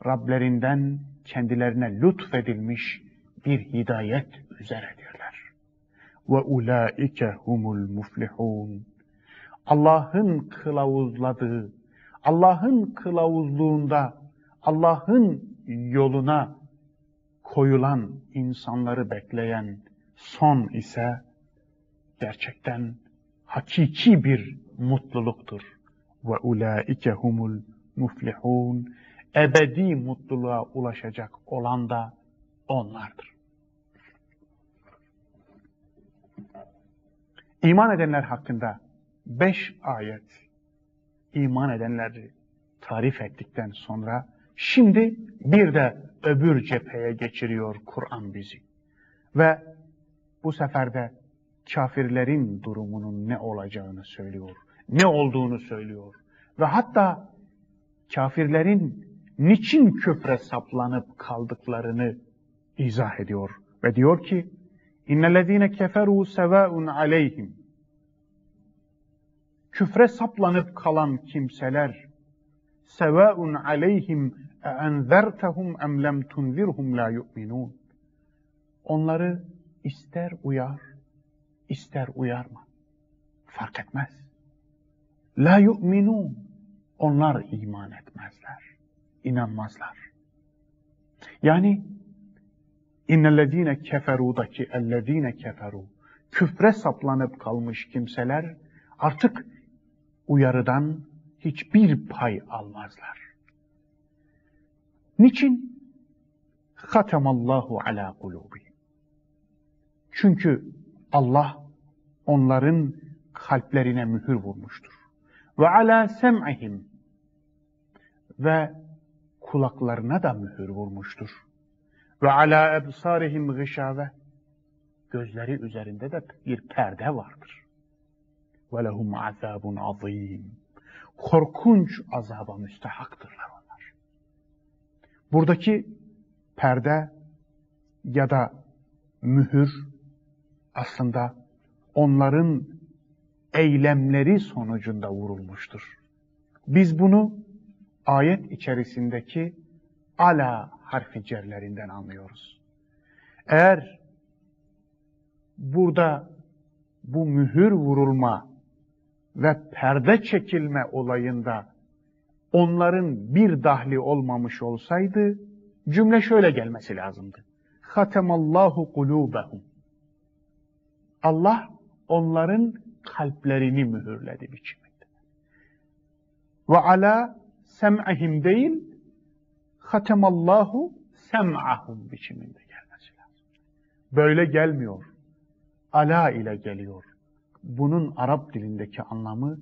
Rablerinden kendilerine lütfedilmiş bir hidayet üzeredirler. Ve ulaike humul muflihun. Allah'ın kılavuzladığı, Allah'ın kılavuzluğunda, Allah'ın yoluna koyulan insanları bekleyen son ise gerçekten hakiki bir mutluluktur. Ve ulaike humul muflihun. Ebedi mutluluğa ulaşacak olan da onlardır. İman edenler hakkında beş ayet iman edenleri tarif ettikten sonra şimdi bir de öbür cepheye geçiriyor Kur'an bizi. Ve bu sefer de kafirlerin durumunun ne olacağını söylüyor. Ne olduğunu söylüyor. Ve hatta kafirlerin niçin küfre saplanıp kaldıklarını izah ediyor. Ve diyor ki, İnnellezîne keferû sevâun aleyhim. Küfre saplanıp kalan kimseler, sevâun aleyhim enzertehum em lem tunzirhum la yu'minûn. Onları ister uyar, ister uyarma. Fark etmez. La yu'minun. Onlar iman etmezler. inanmazlar. Yani innellezine keferudaki ellezine keferu küfre saplanıp kalmış kimseler artık uyarıdan hiçbir pay almazlar. Niçin? Hatemallahu ala kulubi. Çünkü Allah onların kalplerine mühür vurmuştur. Ve ala sem'ihim ve kulaklarına da mühür vurmuştur. Ve ala ebsarihim gışave gözleri üzerinde de bir perde vardır. Ve lehum azabun azim. Korkunç azaba müstehaktırlar onlar. Buradaki perde ya da mühür aslında onların eylemleri sonucunda vurulmuştur. Biz bunu ayet içerisindeki ala harfi cerlerinden anlıyoruz. Eğer burada bu mühür vurulma ve perde çekilme olayında onların bir dahli olmamış olsaydı cümle şöyle gelmesi lazımdı. Hatemallahu kulubehum. Allah onların kalplerini mühürledi biçiminde. Ve ala sem'ihim değil, hatemallahu sem'ahum biçiminde gelmesi lazım. Böyle gelmiyor. Ala ile geliyor. Bunun Arap dilindeki anlamı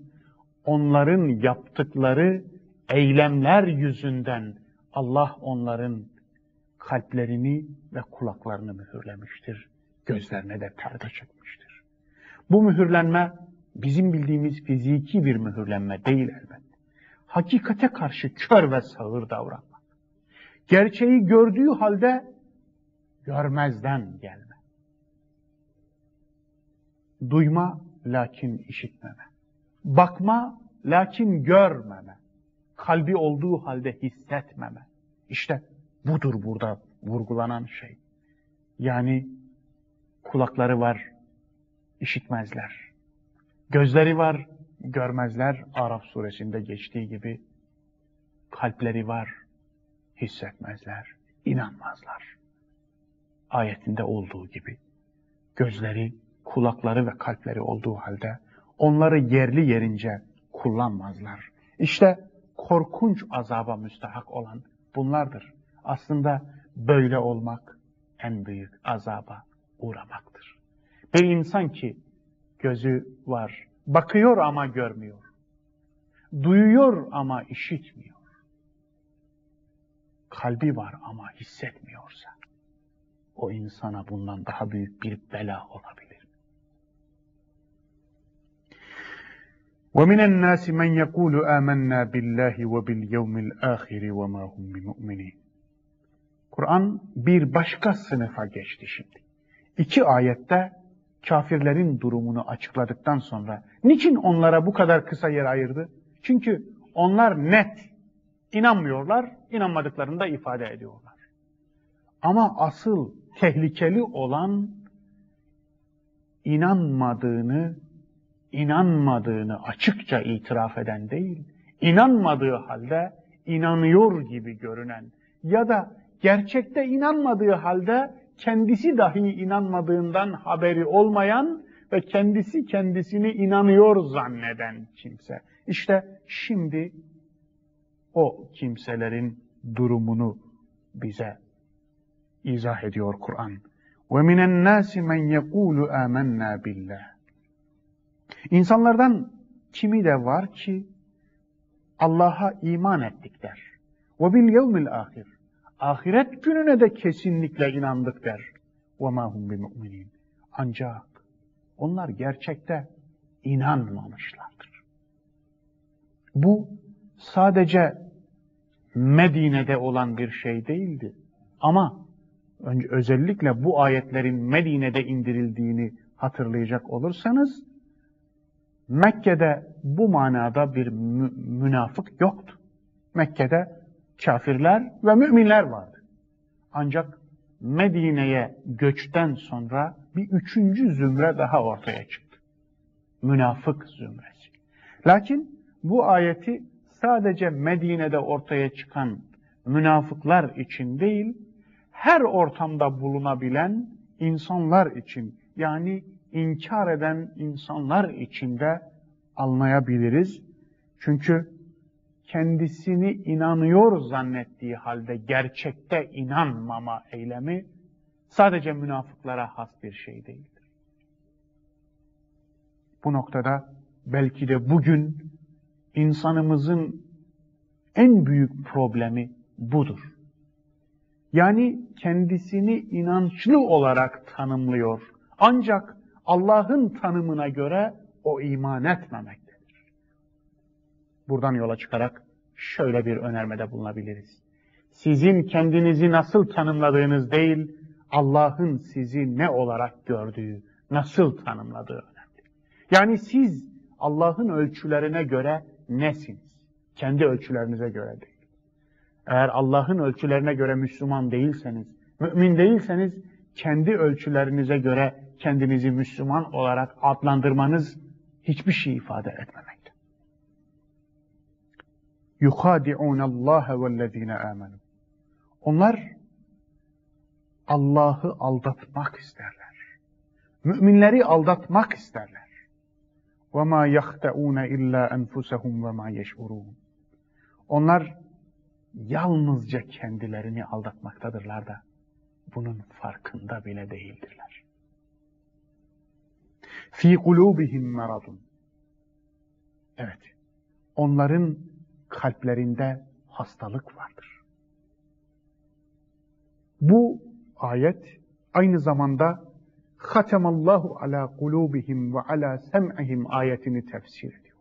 onların yaptıkları eylemler yüzünden Allah onların kalplerini ve kulaklarını mühürlemiştir. Gözlerine de perde çekmiştir. Bu mühürlenme bizim bildiğimiz fiziki bir mühürlenme değil elbette. Hakikate karşı kör ve sağır davranmak. Gerçeği gördüğü halde görmezden gelme. Duyma lakin işitmeme. Bakma lakin görmeme. Kalbi olduğu halde hissetmeme. İşte budur burada vurgulanan şey. Yani kulakları var, işitmezler. Gözleri var, görmezler. Araf suresinde geçtiği gibi kalpleri var, hissetmezler, inanmazlar. Ayetinde olduğu gibi gözleri, kulakları ve kalpleri olduğu halde onları yerli yerince kullanmazlar. İşte korkunç azaba müstahak olan bunlardır. Aslında böyle olmak en büyük azaba uğramaktır. Bir insan ki gözü var, bakıyor ama görmüyor. Duyuyor ama işitmiyor. Kalbi var ama hissetmiyorsa o insana bundan daha büyük bir bela olabilir. وَمِنَ النَّاسِ مَنْ يَقُولُ آمَنَّا بِاللّٰهِ وَبِالْيَوْمِ الْآخِرِ وَمَا هُمْ بِمُؤْمِنِينَ Kur'an bir başka sınıfa geçti şimdi. İki ayette kafirlerin durumunu açıkladıktan sonra niçin onlara bu kadar kısa yer ayırdı? Çünkü onlar net inanmıyorlar, inanmadıklarını da ifade ediyorlar. Ama asıl tehlikeli olan inanmadığını, inanmadığını açıkça itiraf eden değil, inanmadığı halde inanıyor gibi görünen ya da gerçekte inanmadığı halde kendisi dahi inanmadığından haberi olmayan ve kendisi kendisini inanıyor zanneden kimse. İşte şimdi o kimselerin durumunu bize izah ediyor Kur'an. وَمِنَ النَّاسِ مَنْ يَقُولُ آمَنَّا بِاللّٰهِ İnsanlardan kimi de var ki Allah'a iman ettik der. Ve bil yevmil ahir. Ahiret gününe de kesinlikle inandık der. Ve ma hum bi. Ancak onlar gerçekte inanmamışlardır. Bu sadece Medine'de olan bir şey değildi. Ama önce özellikle bu ayetlerin Medine'de indirildiğini hatırlayacak olursanız Mekke'de bu manada bir mü münafık yoktu. Mekke'de kafirler ve müminler vardı. Ancak Medine'ye göçten sonra bir üçüncü zümre daha ortaya çıktı. Münafık zümresi. Lakin bu ayeti sadece Medine'de ortaya çıkan münafıklar için değil, her ortamda bulunabilen insanlar için yani inkar eden insanlar için de anlayabiliriz. Çünkü kendisini inanıyor zannettiği halde gerçekte inanmama eylemi sadece münafıklara has bir şey değildir. Bu noktada belki de bugün insanımızın en büyük problemi budur. Yani kendisini inançlı olarak tanımlıyor. Ancak Allah'ın tanımına göre o iman etmemektedir. Buradan yola çıkarak şöyle bir önermede bulunabiliriz. Sizin kendinizi nasıl tanımladığınız değil, Allah'ın sizi ne olarak gördüğü, nasıl tanımladığı önemli. Yani siz Allah'ın ölçülerine göre nesiniz? Kendi ölçülerinize göre değil. Eğer Allah'ın ölçülerine göre Müslüman değilseniz, mümin değilseniz, kendi ölçülerinize göre kendinizi Müslüman olarak adlandırmanız hiçbir şey ifade etmemekte. يُخَادِعُونَ اللّٰهَ وَالَّذ۪ينَ آمَنُوا Onlar Allah'ı aldatmak isterler. Müminleri aldatmak isterler. وَمَا يَخْتَعُونَ اِلَّا أَنْفُسَهُمْ وَمَا يَشْعُرُونَ Onlar yalnızca kendilerini aldatmaktadırlar da bunun farkında bile değildirler. Fi kulubihim maradun. Evet. Onların kalplerinde hastalık vardır. Bu ayet aynı zamanda Hatemallahu ala kulubihim ve ala sem'ihim ayetini tefsir ediyor.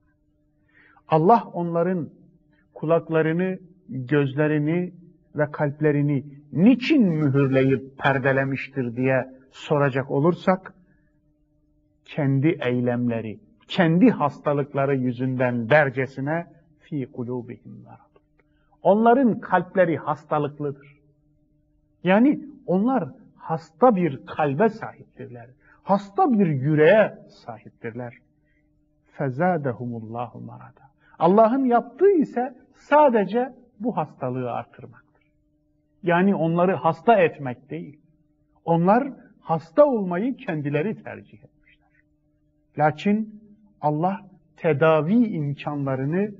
Allah onların kulaklarını, gözlerini ve kalplerini niçin mühürleyip perdelemiştir diye soracak olursak, kendi eylemleri, kendi hastalıkları yüzünden dercesine fi kulubihim Onların kalpleri hastalıklıdır. Yani onlar hasta bir kalbe sahiptirler. Hasta bir yüreğe sahiptirler. Fezadehumullahu marada. Allah'ın yaptığı ise sadece bu hastalığı artırmaktır. Yani onları hasta etmek değil. Onlar hasta olmayı kendileri tercih etmişler. Lakin Allah tedavi imkanlarını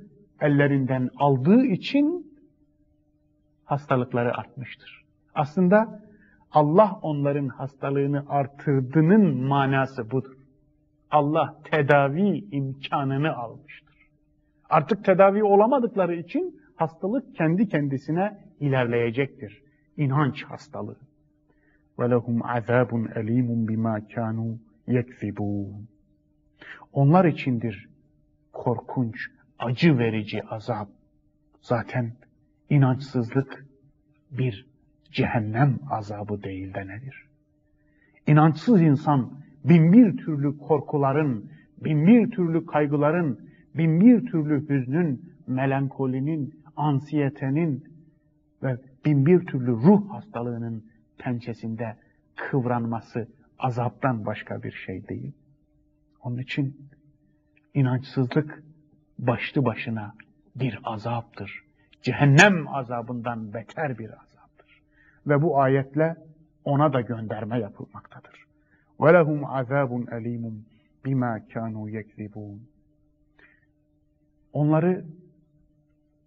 ellerinden aldığı için hastalıkları artmıştır. Aslında Allah onların hastalığını artırdığının manası budur. Allah tedavi imkanını almıştır. Artık tedavi olamadıkları için hastalık kendi kendisine ilerleyecektir. İnanç hastalığı. وَلَهُمْ عَذَابٌ أَلِيمٌ بِمَا كَانُوا يَكْذِبُونَ Onlar içindir korkunç, acı verici azap. Zaten inançsızlık bir cehennem azabı değil de nedir? İnançsız insan bin bir türlü korkuların, bin bir türlü kaygıların, bin bir türlü hüznün, melankolinin, ansiyetenin ve bin bir türlü ruh hastalığının pençesinde kıvranması azaptan başka bir şey değil. Onun için inançsızlık başlı başına bir azaptır. Cehennem azabından beter bir azap. Ve bu ayetle ona da gönderme yapılmaktadır. وَلَهُمْ عَذَابٌ أَلِيمٌ بِمَا كَانُوا يَكْذِبُونَ Onları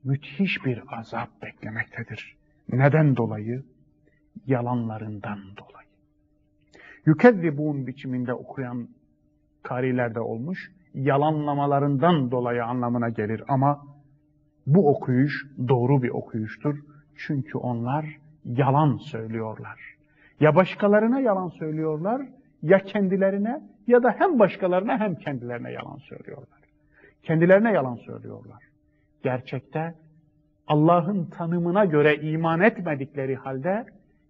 müthiş bir azap beklemektedir. Neden dolayı? Yalanlarından dolayı. Yükezzibun biçiminde okuyan karilerde olmuş, yalanlamalarından dolayı anlamına gelir ama bu okuyuş doğru bir okuyuştur. Çünkü onlar yalan söylüyorlar. Ya başkalarına yalan söylüyorlar, ya kendilerine ya da hem başkalarına hem kendilerine yalan söylüyorlar. Kendilerine yalan söylüyorlar. Gerçekte Allah'ın tanımına göre iman etmedikleri halde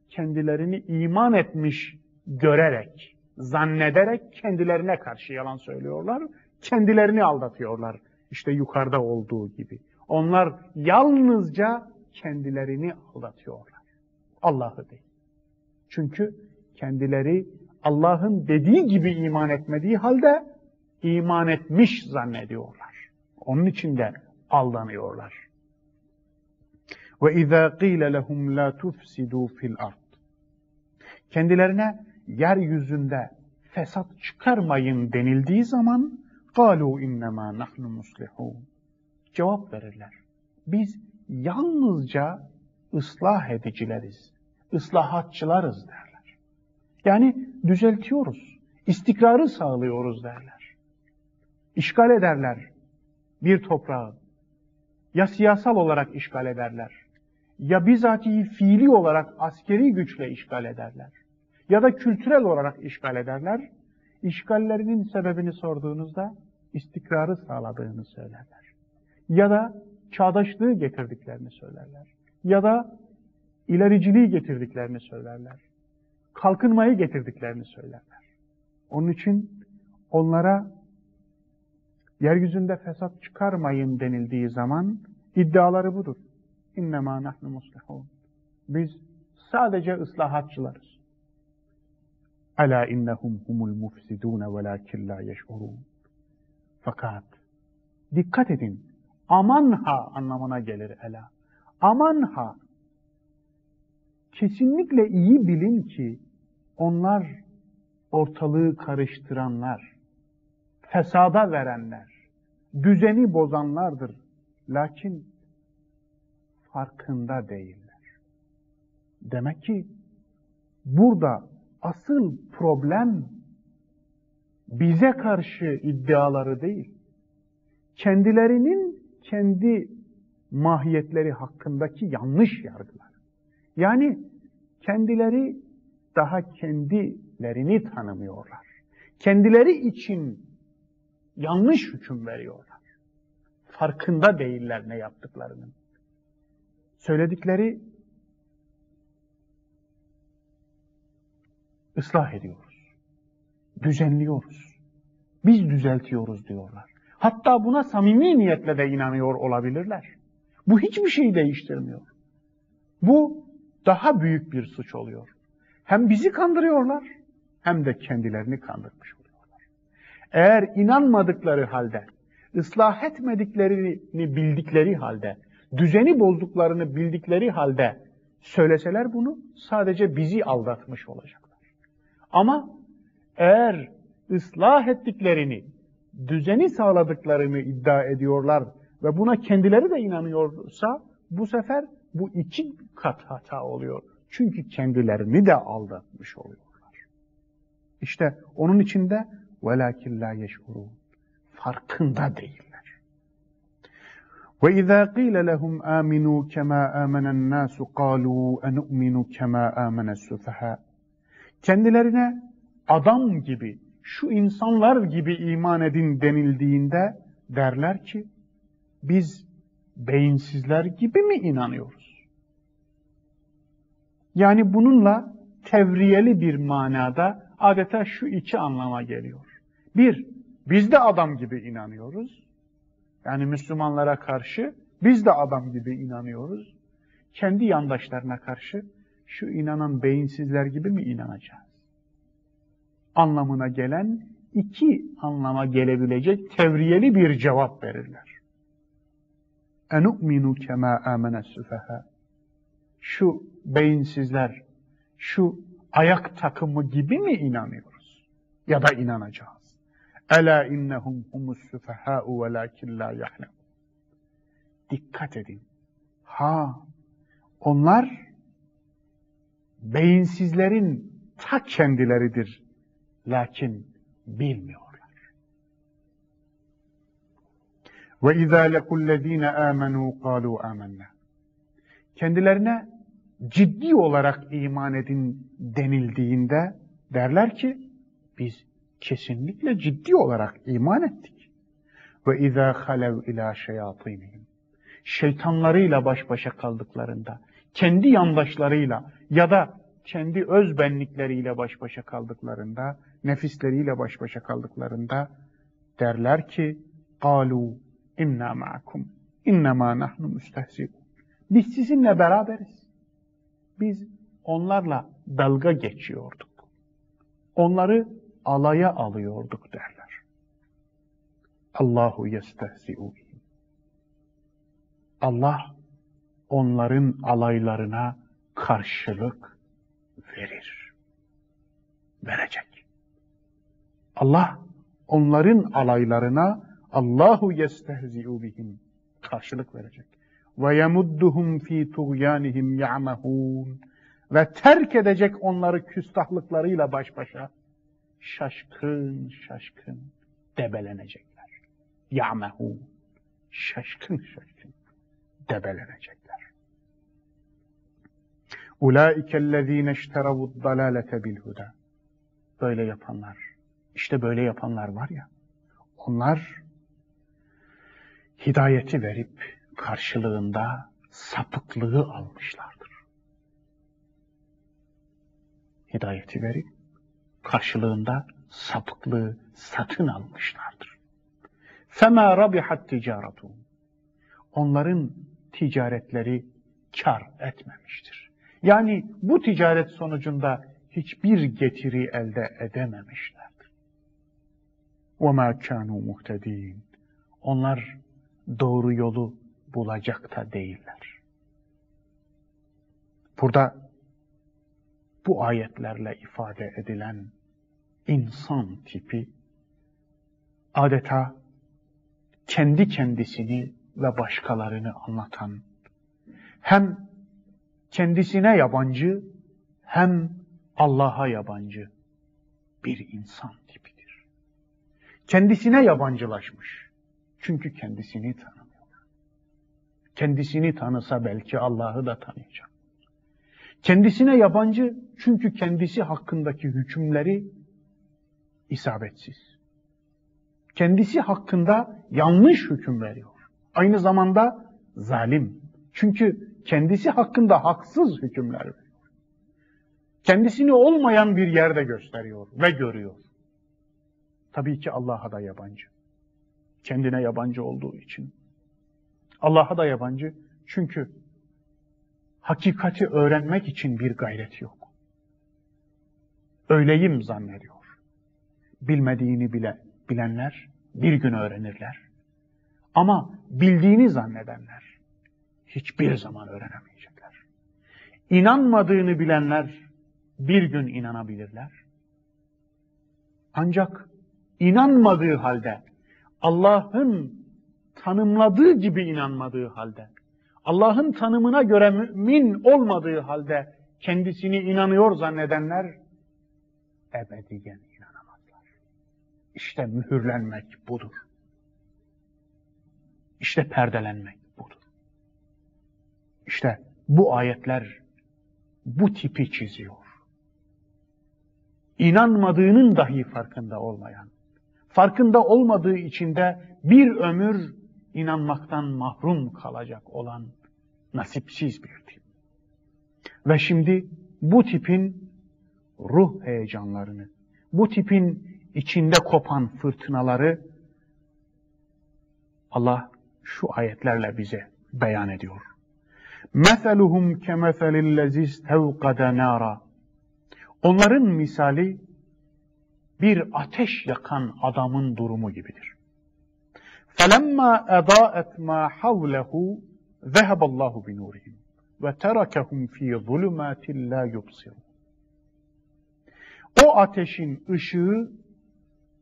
kendilerini iman etmiş görerek, zannederek kendilerine karşı yalan söylüyorlar, kendilerini aldatıyorlar. İşte yukarıda olduğu gibi. Onlar yalnızca kendilerini aldatıyorlar. Allah'ı değil. Çünkü kendileri Allah'ın dediği gibi iman etmediği halde iman etmiş zannediyorlar. Onun için de aldanıyorlar. Ve izâ qîle lehum lâ tufsidû fil ard. Kendilerine yeryüzünde fesat çıkarmayın denildiği zaman قَالُوا اِنَّمَا نَحْنُ مُصْلِحُونَ Cevap verirler. Biz yalnızca ıslah edicileriz, ıslahatçılarız derler. Yani düzeltiyoruz, istikrarı sağlıyoruz derler. İşgal ederler bir toprağı. ya siyasal olarak işgal ederler, ya bizatihi fiili olarak askeri güçle işgal ederler, ya da kültürel olarak işgal ederler. İşgallerinin sebebini sorduğunuzda istikrarı sağladığını söylerler. Ya da çağdaşlığı getirdiklerini söylerler. Ya da ilericiliği getirdiklerini söylerler. Kalkınmayı getirdiklerini söylerler. Onun için onlara yeryüzünde fesat çıkarmayın denildiği zaman iddiaları budur. İnnemâ nahnu muslihûn. Biz sadece ıslahatçılarız. Ala innehum humul mufsidûne velâkin lâ yeş'urûn. Fakat dikkat edin. Aman ha anlamına gelir ela. Aman ha. Kesinlikle iyi bilin ki onlar ortalığı karıştıranlar, fesada verenler, düzeni bozanlardır. Lakin farkında değiller. Demek ki burada asıl problem bize karşı iddiaları değil, kendilerinin kendi mahiyetleri hakkındaki yanlış yargılar. Yani kendileri daha kendilerini tanımıyorlar. Kendileri için yanlış hüküm veriyorlar. Farkında değiller ne yaptıklarının. Söyledikleri ıslah ediyoruz. Düzenliyoruz. Biz düzeltiyoruz diyorlar. Hatta buna samimi niyetle de inanıyor olabilirler. Bu hiçbir şeyi değiştirmiyor. Bu daha büyük bir suç oluyor. Hem bizi kandırıyorlar hem de kendilerini kandırmış. Eğer inanmadıkları halde, ıslah etmediklerini bildikleri halde, düzeni bozduklarını bildikleri halde söyleseler bunu sadece bizi aldatmış olacaklar. Ama eğer ıslah ettiklerini, düzeni sağladıklarını iddia ediyorlar ve buna kendileri de inanıyorsa bu sefer bu iki kat hata oluyor. Çünkü kendilerini de aldatmış oluyorlar. İşte onun içinde velakin la yeşhurun. Farkında değiller. İzâ qîle lehum âminû kemâ âmenen nâsu qâlû enu'minu kemâ âmenes sufehâ. Kendilerine adam gibi, şu insanlar gibi iman edin denildiğinde derler ki biz beyinsizler gibi mi inanıyoruz? Yani bununla tevriyeli bir manada adeta şu iki anlama geliyor. Bir, biz de adam gibi inanıyoruz. Yani Müslümanlara karşı biz de adam gibi inanıyoruz. Kendi yandaşlarına karşı şu inanan beyinsizler gibi mi inanacağız? Anlamına gelen iki anlama gelebilecek tevriyeli bir cevap verirler. Enu'minu kema amene süfeha. Şu beyinsizler, şu ayak takımı gibi mi inanıyoruz? Ya da inanacağız. Ela innehum humus sufaha'u velakin la yahlem. Dikkat edin. Ha, onlar beyinsizlerin ta kendileridir. Lakin bilmiyorlar. Ve izâ lekullezîne âmenû kâlû âmennâ. Kendilerine ciddi olarak iman edin denildiğinde derler ki biz kesinlikle ciddi olarak iman ettik. Ve izâ halev ilâ şeyatînihim. Şeytanlarıyla baş başa kaldıklarında, kendi yandaşlarıyla ya da kendi öz benlikleriyle baş başa kaldıklarında, nefisleriyle baş başa kaldıklarında derler ki قَالُوا inna ma'akum innema nahnu müstehzi'un. Biz sizinle beraberiz. Biz onlarla dalga geçiyorduk. Onları alaya alıyorduk derler. Allahu yestehzi'u Allah onların alaylarına karşılık verir. Verecek. Allah onların alaylarına Allahu yestehzi'u bihim karşılık verecek. Ve yemudduhum fi tuğyanihim ya'mehun ve terk edecek onları küstahlıklarıyla baş başa şaşkın şaşkın debelenecekler. Ya'mehun şaşkın şaşkın debelenecekler. Ulaikellezine işteravud dalalete bil huda. Böyle yapanlar. İşte böyle yapanlar var ya. Onlar hidayeti verip karşılığında sapıklığı almışlardır. Hidayeti verip karşılığında sapıklığı satın almışlardır. فَمَا رَبِحَتْ تِجَارَتُهُمْ Onların ticaretleri kar etmemiştir. Yani bu ticaret sonucunda hiçbir getiri elde edememişlerdir. وَمَا كَانُوا مُهْتَد۪ينَ Onlar doğru yolu bulacak da değiller. Burada bu ayetlerle ifade edilen insan tipi adeta kendi kendisini ve başkalarını anlatan hem kendisine yabancı hem Allah'a yabancı bir insan tipidir. Kendisine yabancılaşmış. Çünkü kendisini tanımıyor. Kendisini tanısa belki Allah'ı da tanıyacak. Kendisine yabancı çünkü kendisi hakkındaki hükümleri isabetsiz. Kendisi hakkında yanlış hüküm veriyor. Aynı zamanda zalim. Çünkü kendisi hakkında haksız hükümler veriyor. Kendisini olmayan bir yerde gösteriyor ve görüyor. Tabii ki Allah'a da yabancı. Kendine yabancı olduğu için. Allah'a da yabancı çünkü hakikati öğrenmek için bir gayret yok. Öyleyim zannediyor. Bilmediğini bile, bilenler bir gün öğrenirler. Ama bildiğini zannedenler hiçbir zaman öğrenemeyecekler. İnanmadığını bilenler bir gün inanabilirler. Ancak inanmadığı halde Allah'ın tanımladığı gibi inanmadığı halde, Allah'ın tanımına göre mümin olmadığı halde kendisini inanıyor zannedenler ebediyen. İşte mühürlenmek budur. İşte perdelenmek budur. İşte bu ayetler bu tipi çiziyor. İnanmadığının dahi farkında olmayan, farkında olmadığı için de bir ömür inanmaktan mahrum kalacak olan nasipsiz bir tip. Ve şimdi bu tipin ruh heyecanlarını, bu tipin içinde kopan fırtınaları Allah şu ayetlerle bize beyan ediyor. مَثَلُهُمْ كَمَثَلِ الَّذِي اسْتَوْقَدَ نَارًا Onların misali bir ateş yakan adamın durumu gibidir. فَلَمَّا اَضَاءَتْ مَا حَوْلَهُ ذَهَبَ اللّٰهُ بِنُورِهِمْ وَتَرَكَهُمْ ف۪ي ظُلُمَاتٍ لَا يُبْصِرُونَ o ateşin ışığı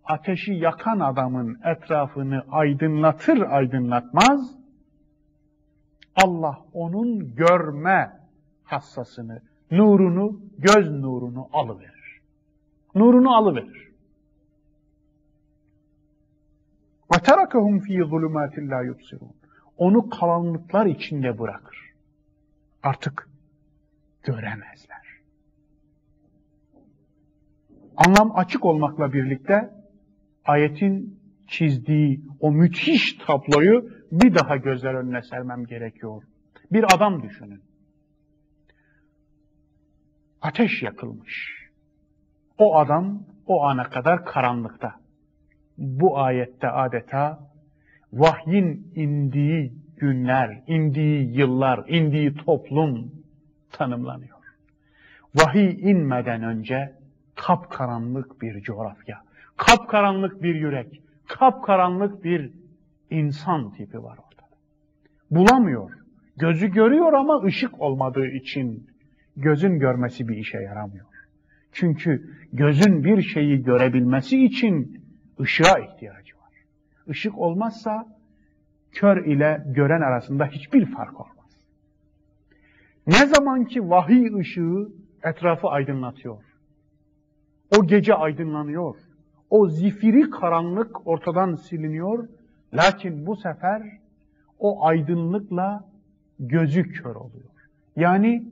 ateşi yakan adamın etrafını aydınlatır aydınlatmaz Allah onun görme hassasını, nurunu, göz nurunu alıverir. Nurunu alıverir. Ve terakahum fi zulumatin la yubsirun. Onu karanlıklar içinde bırakır. Artık göremezler. Anlam açık olmakla birlikte ayetin çizdiği o müthiş tabloyu bir daha gözler önüne sermem gerekiyor. Bir adam düşünün. Ateş yakılmış. O adam o ana kadar karanlıkta. Bu ayette adeta vahyin indiği günler, indiği yıllar, indiği toplum tanımlanıyor. Vahiy inmeden önce kapkaranlık bir coğrafya, kapkaranlık bir yürek, kapkaranlık bir insan tipi var ortada. Bulamıyor. Gözü görüyor ama ışık olmadığı için gözün görmesi bir işe yaramıyor. Çünkü gözün bir şeyi görebilmesi için ışığa ihtiyacı var. Işık olmazsa kör ile gören arasında hiçbir fark olmaz. Ne zaman ki vahiy ışığı etrafı aydınlatıyor. O gece aydınlanıyor. O zifiri karanlık ortadan siliniyor. Lakin bu sefer o aydınlıkla gözü kör oluyor. Yani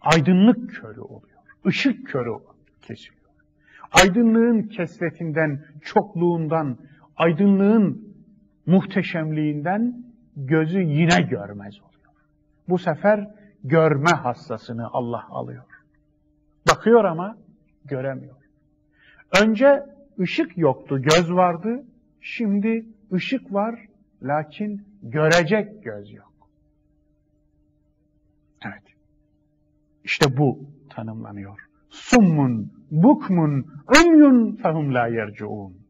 aydınlık körü oluyor. Işık körü kesiliyor. Aydınlığın kesretinden, çokluğundan, aydınlığın muhteşemliğinden gözü yine görmez oluyor. Bu sefer görme hassasını Allah alıyor. Bakıyor ama göremiyor. Önce ışık yoktu, göz vardı. Şimdi ışık var, lakin görecek göz yok. Evet. İşte bu tanımlanıyor. Summun, bukmun, umyun fehum la yercuun.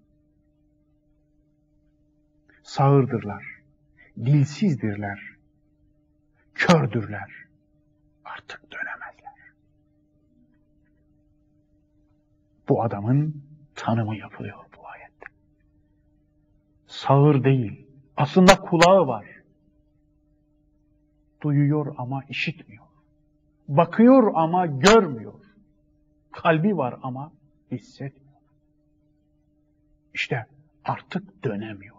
Sağırdırlar, dilsizdirler, kördürler. Artık dönemezler. Bu adamın tanımı yapılıyor bu ayette. Sağır değil, aslında kulağı var. Duyuyor ama işitmiyor. Bakıyor ama görmüyor. Kalbi var ama hissetmiyor. İşte artık dönemiyor.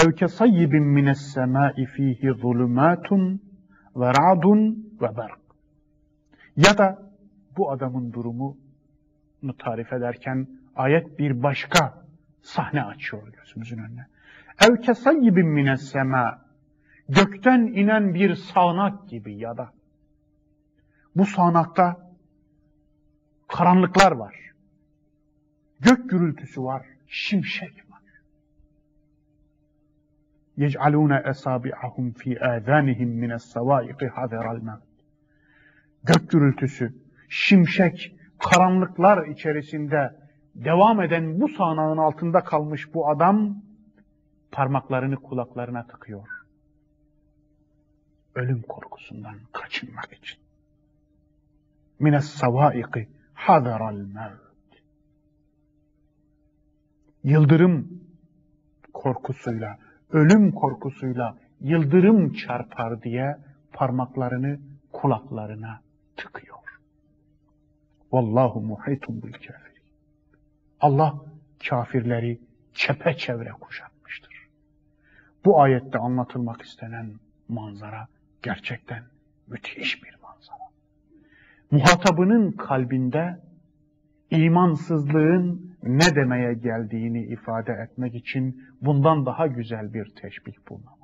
اَوْ كَصَيِّبٍ مِنَ السَّمَاءِ ف۪يهِ ظُلُمَاتٌ وَرَعْدٌ وَبَرْقٌ Ya da bu adamın durumunu tarif ederken ayet bir başka sahne açıyor gözümüzün önüne. Ev kesayyibin mines gökten inen bir sağanak gibi ya da bu sağanakta karanlıklar var. Gök gürültüsü var, şimşek var. Yec'alûne esâbi'ahum fî âzânihim mines savâiqi hazeral mevt. Gök gürültüsü, şimşek, karanlıklar içerisinde devam eden bu sağanağın altında kalmış bu adam parmaklarını kulaklarına tıkıyor. Ölüm korkusundan kaçınmak için. Mines savaiki hadaral mevt. Yıldırım korkusuyla, ölüm korkusuyla yıldırım çarpar diye parmaklarını kulaklarına tıkıyor. Vallahu muhitun bil kafir. Allah kafirleri çepeçevre kuşatmıştır. Bu ayette anlatılmak istenen manzara gerçekten müthiş bir manzara. Muhatabının kalbinde imansızlığın ne demeye geldiğini ifade etmek için bundan daha güzel bir teşbih bulunamaz.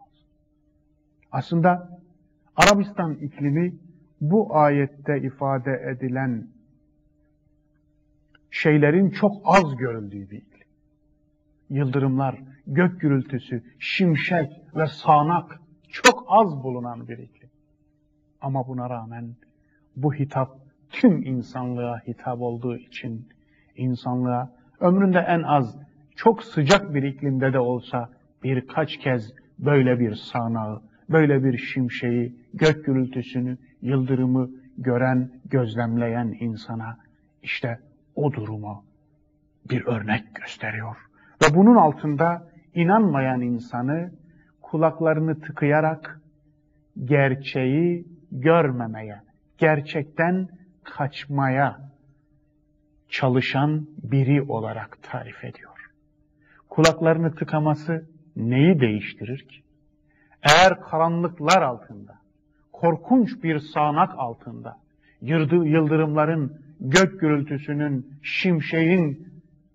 Aslında Arabistan iklimi bu ayette ifade edilen şeylerin çok az görüldüğü bir iklim. Yıldırımlar, gök gürültüsü, şimşek ve sağanak çok az bulunan bir iklim. Ama buna rağmen bu hitap tüm insanlığa hitap olduğu için insanlığa ömründe en az çok sıcak bir iklimde de olsa birkaç kez böyle bir sanağı, böyle bir şimşeği, gök gürültüsünü, yıldırımı gören, gözlemleyen insana işte o durumu bir örnek gösteriyor. Ve bunun altında inanmayan insanı kulaklarını tıkayarak gerçeği görmemeye, gerçekten kaçmaya çalışan biri olarak tarif ediyor. Kulaklarını tıkaması neyi değiştirir ki? Eğer karanlıklar altında, korkunç bir sağanak altında, yıldırımların, gök gürültüsünün, şimşeğin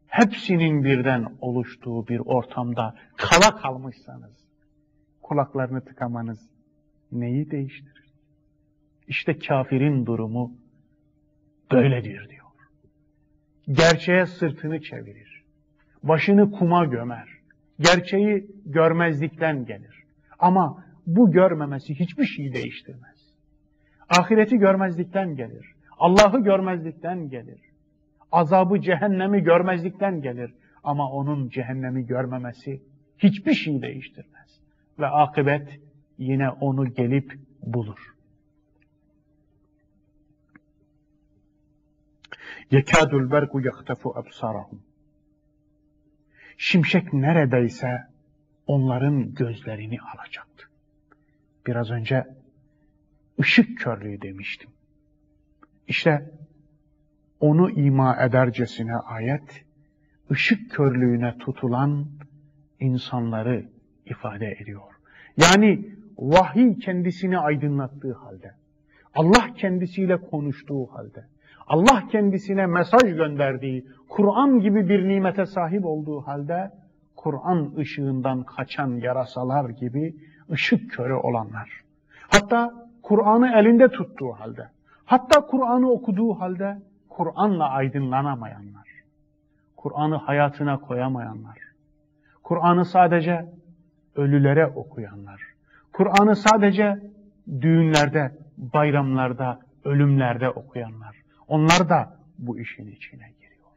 hepsinin birden oluştuğu bir ortamda kala kalmışsanız, kulaklarını tıkamanız neyi değiştirir? İşte kafirin durumu böyledir diyor. Gerçeğe sırtını çevirir. Başını kuma gömer. Gerçeği görmezlikten gelir. Ama bu görmemesi hiçbir şeyi değiştirmez. Ahireti görmezlikten gelir. Allah'ı görmezlikten gelir. Azabı cehennemi görmezlikten gelir. Ama onun cehennemi görmemesi hiçbir şey değiştirmez. Ve akıbet yine onu gelip bulur. Yekâdul berku yaktefu absarahum. Şimşek neredeyse onların gözlerini alacaktı. Biraz önce ışık körlüğü demiştim. İşte onu ima edercesine ayet, ışık körlüğüne tutulan insanları ifade ediyor. Yani vahiy kendisini aydınlattığı halde, Allah kendisiyle konuştuğu halde, Allah kendisine mesaj gönderdiği, Kur'an gibi bir nimete sahip olduğu halde, Kur'an ışığından kaçan yarasalar gibi ışık körü olanlar. Hatta Kur'an'ı elinde tuttuğu halde, hatta Kur'an'ı okuduğu halde Kur'an'la aydınlanamayanlar. Kur'an'ı hayatına koyamayanlar. Kur'an'ı sadece ölülere okuyanlar. Kur'an'ı sadece düğünlerde, bayramlarda, ölümlerde okuyanlar. Onlar da bu işin içine giriyor.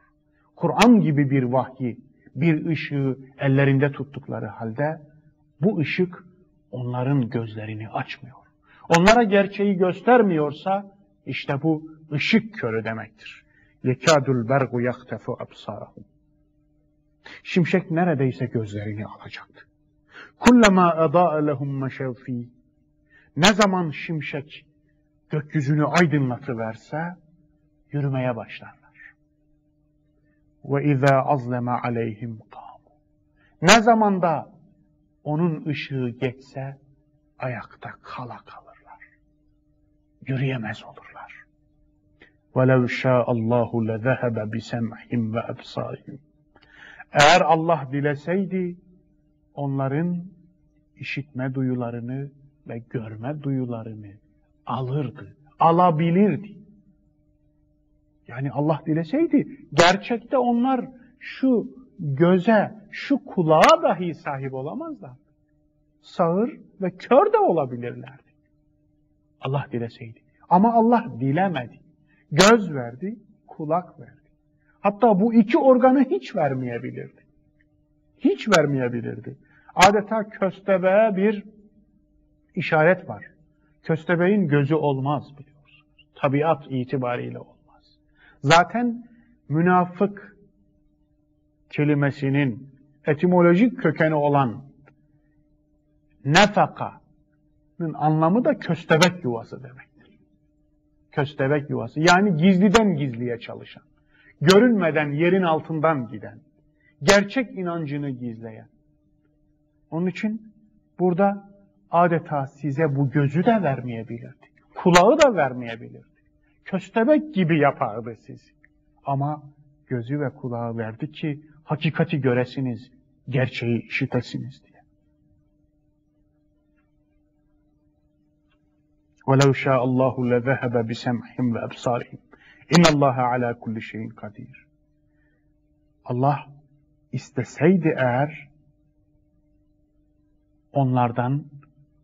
Kur'an gibi bir vahyi, bir ışığı ellerinde tuttukları halde bu ışık onların gözlerini açmıyor. Onlara gerçeği göstermiyorsa işte bu ışık körü demektir. Yekadul bergu yaktefu absarahum. Şimşek neredeyse gözlerini alacaktı. Kullama eda'a lehum meşev Ne zaman şimşek gökyüzünü aydınlatıverse yürümeye başlarlar. Ve izâ azleme aleyhim kâmu. Ne zaman da onun ışığı geçse ayakta kala kalırlar Yürüyemez olurlar. وَلَوْ شَاءَ اللّٰهُ لَذَهَبَ بِسَمْعِهِمْ وَأَبْصَارِهِمْ Eğer Allah dileseydi, onların işitme duyularını ve görme duyularını alırdı, alabilirdi. Yani Allah dileseydi gerçekte onlar şu göze, şu kulağa dahi sahip olamazlar. Sağır ve kör de olabilirlerdi. Allah dileseydi. Ama Allah dilemedi. Göz verdi, kulak verdi. Hatta bu iki organı hiç vermeyebilirdi. Hiç vermeyebilirdi. Adeta köstebeğe bir işaret var. Köstebeğin gözü olmaz biliyorsunuz. Tabiat itibariyle olmaz. Zaten münafık kelimesinin etimolojik kökeni olan nefaka'nın anlamı da köstebek yuvası demektir. Köstebek yuvası. Yani gizliden gizliye çalışan, görünmeden yerin altından giden, gerçek inancını gizleyen. Onun için burada adeta size bu gözü de vermeyebilirdi. Kulağı da vermeyebilirdi köstebek gibi yapardı sizi. Ama gözü ve kulağı verdi ki hakikati göresiniz, gerçeği işitesiniz diye. وَلَوْ شَاءَ اللّٰهُ لَذَهَبَ بِسَمْحِمْ وَأَبْصَارِهِمْ اِنَّ اللّٰهَ عَلَى كُلِّ شَيْءٍ قَدِيرٌ Allah isteseydi eğer onlardan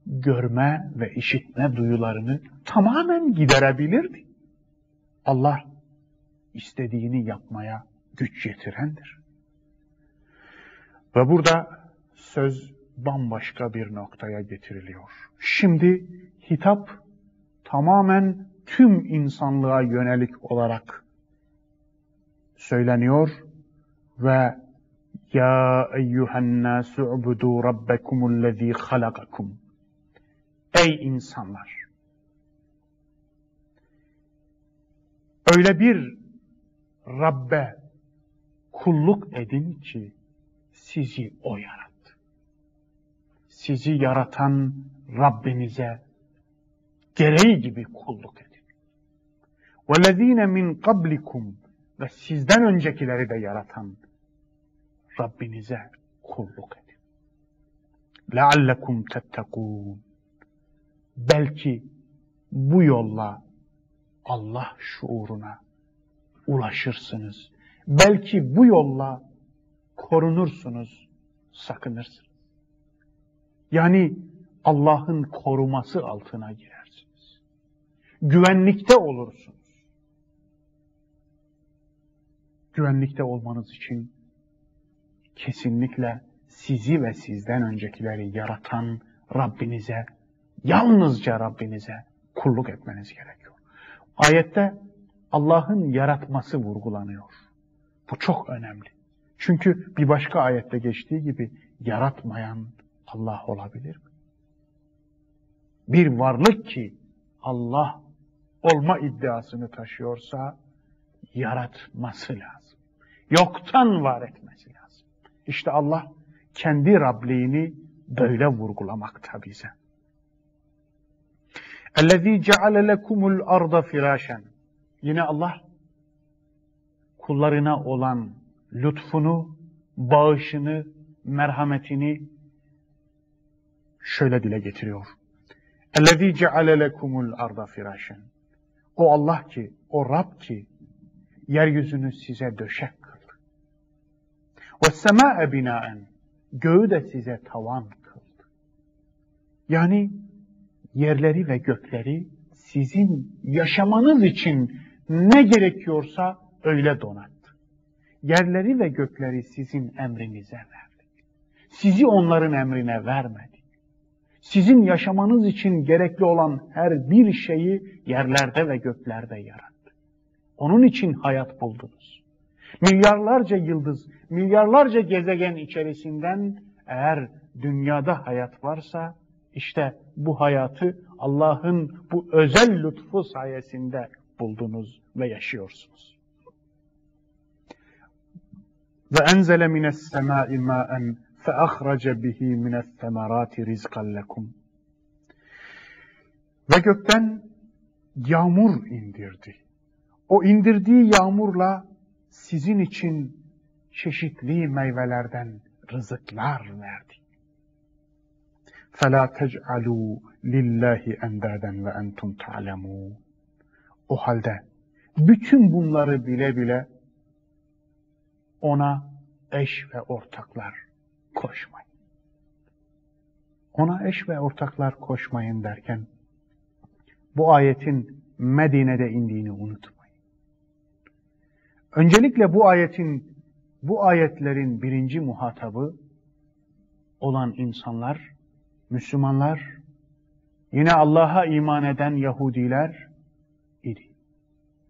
görme ve işitme duyularını tamamen giderebilirdi. Allah istediğini yapmaya güç yetirendir. Ve burada söz bambaşka bir noktaya getiriliyor. Şimdi hitap tamamen tüm insanlığa yönelik olarak söyleniyor ve ya eyyuhen nasu ubudu rabbekumullezî halakakum Ey insanlar! Öyle bir Rabbe kulluk edin ki sizi O yarattı. Sizi yaratan Rabbinize gereği gibi kulluk edin. وَالَّذ۪ينَ مِنْ قَبْلِكُمْ Ve sizden öncekileri de yaratan Rabbinize kulluk edin. لَعَلَّكُمْ تَتَّقُونَ Belki bu yolla Allah şuuruna ulaşırsınız. Belki bu yolla korunursunuz, sakınırsınız. Yani Allah'ın koruması altına girersiniz. Güvenlikte olursunuz. Güvenlikte olmanız için kesinlikle sizi ve sizden öncekileri yaratan Rabbinize, yalnızca Rabbinize kulluk etmeniz gerekiyor. Ayette Allah'ın yaratması vurgulanıyor. Bu çok önemli. Çünkü bir başka ayette geçtiği gibi yaratmayan Allah olabilir mi? Bir varlık ki Allah olma iddiasını taşıyorsa yaratması lazım. Yoktan var etmesi lazım. İşte Allah kendi Rabliğini böyle vurgulamakta bize. اَلَّذ۪ي جَعَلَ لَكُمُ الْأَرْضَ فِرَاشًا Yine Allah kullarına olan lütfunu, bağışını, merhametini şöyle dile getiriyor. اَلَّذ۪ي جَعَلَ لَكُمُ الْأَرْضَ فِرَاشًا O Allah ki, o Rab ki, yeryüzünü size döşek kıldı. وَالسَّمَاءَ بِنَاءً Göğü de size tavan kıldı. Yani yerleri ve gökleri sizin yaşamanız için ne gerekiyorsa öyle donattı. Yerleri ve gökleri sizin emrinize verdi. Sizi onların emrine vermedi. Sizin yaşamanız için gerekli olan her bir şeyi yerlerde ve göklerde yarattı. Onun için hayat buldunuz. Milyarlarca yıldız, milyarlarca gezegen içerisinden eğer dünyada hayat varsa işte bu hayatı Allah'ın bu özel lütfu sayesinde buldunuz ve yaşıyorsunuz. Ve enzele mines semai ma'en fe ahrace bihi mines semerati rizqan lekum. Ve gökten yağmur indirdi. O indirdiği yağmurla sizin için çeşitli meyvelerden rızıklar verdi. فَلَا تَجْعَلُوا لِلّٰهِ اَنْدَادًا وَاَنْتُمْ تَعْلَمُونَ O halde bütün bunları bile bile ona eş ve ortaklar koşmayın. Ona eş ve ortaklar koşmayın derken bu ayetin Medine'de indiğini unutmayın. Öncelikle bu ayetin bu ayetlerin birinci muhatabı olan insanlar Müslümanlar, yine Allah'a iman eden Yahudiler idi.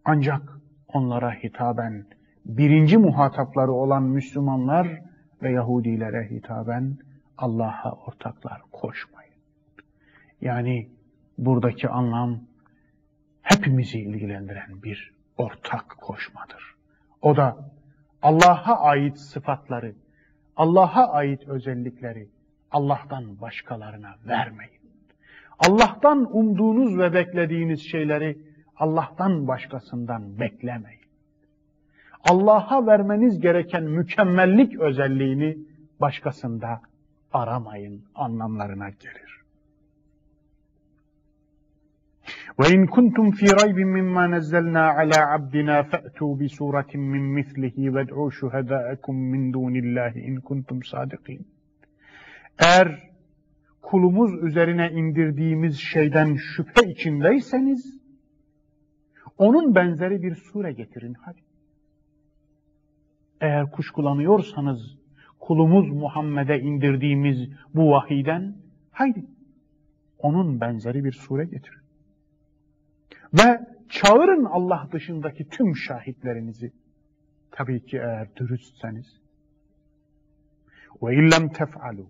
Ancak onlara hitaben birinci muhatapları olan Müslümanlar ve Yahudilere hitaben Allah'a ortaklar koşmayın. Yani buradaki anlam hepimizi ilgilendiren bir ortak koşmadır. O da Allah'a ait sıfatları, Allah'a ait özellikleri, Allah'tan başkalarına vermeyin. Allah'tan umduğunuz ve beklediğiniz şeyleri Allah'tan başkasından beklemeyin. Allah'a vermeniz gereken mükemmellik özelliğini başkasında aramayın anlamlarına gelir. وَاِنْ كُنْتُمْ ف۪ي رَيْبٍ مِمَّا نَزَّلْنَا عَلَى عَبْدِنَا فَأْتُوا بِسُورَةٍ مِّن مِثْلِهِ وَادْعُوا شُهَدَاءَكُمْ مِنْ دُونِ اللّٰهِ اِنْ كُنْتُمْ صَادِقِينَ eğer kulumuz üzerine indirdiğimiz şeyden şüphe içindeyseniz, onun benzeri bir sure getirin hadi. Eğer kuşkulanıyorsanız, kulumuz Muhammed'e indirdiğimiz bu vahiden, haydi onun benzeri bir sure getirin. Ve çağırın Allah dışındaki tüm şahitlerinizi. Tabii ki eğer dürüstseniz. Ve illem tef'alu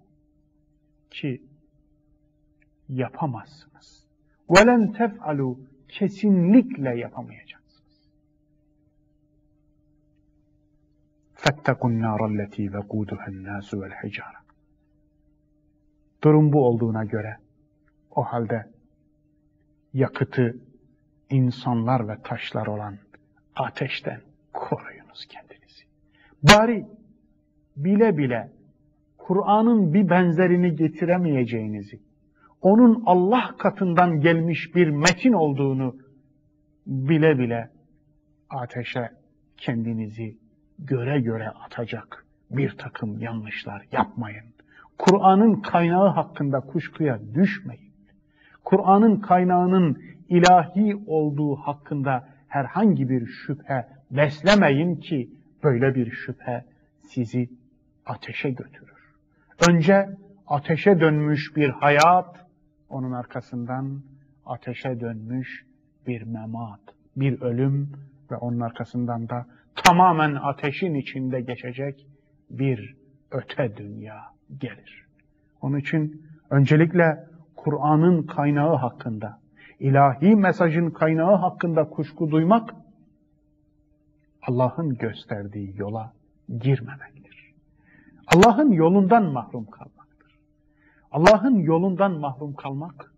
ki yapamazsınız. Velen tef'alu kesinlikle yapamayacaksınız. Fettekun nârelleti vekûduhen nâsu vel hicâre. Durum bu olduğuna göre o halde yakıtı insanlar ve taşlar olan ateşten koruyunuz kendinizi. Bari bile bile Kur'an'ın bir benzerini getiremeyeceğinizi, onun Allah katından gelmiş bir metin olduğunu bile bile ateşe kendinizi göre göre atacak bir takım yanlışlar yapmayın. Kur'an'ın kaynağı hakkında kuşkuya düşmeyin. Kur'an'ın kaynağının ilahi olduğu hakkında herhangi bir şüphe beslemeyin ki böyle bir şüphe sizi ateşe götürür. Önce ateşe dönmüş bir hayat, onun arkasından ateşe dönmüş bir memat, bir ölüm ve onun arkasından da tamamen ateşin içinde geçecek bir öte dünya gelir. Onun için öncelikle Kur'an'ın kaynağı hakkında, ilahi mesajın kaynağı hakkında kuşku duymak, Allah'ın gösterdiği yola girmemektir. Allah'ın yolundan mahrum kalmaktır. Allah'ın yolundan mahrum kalmak,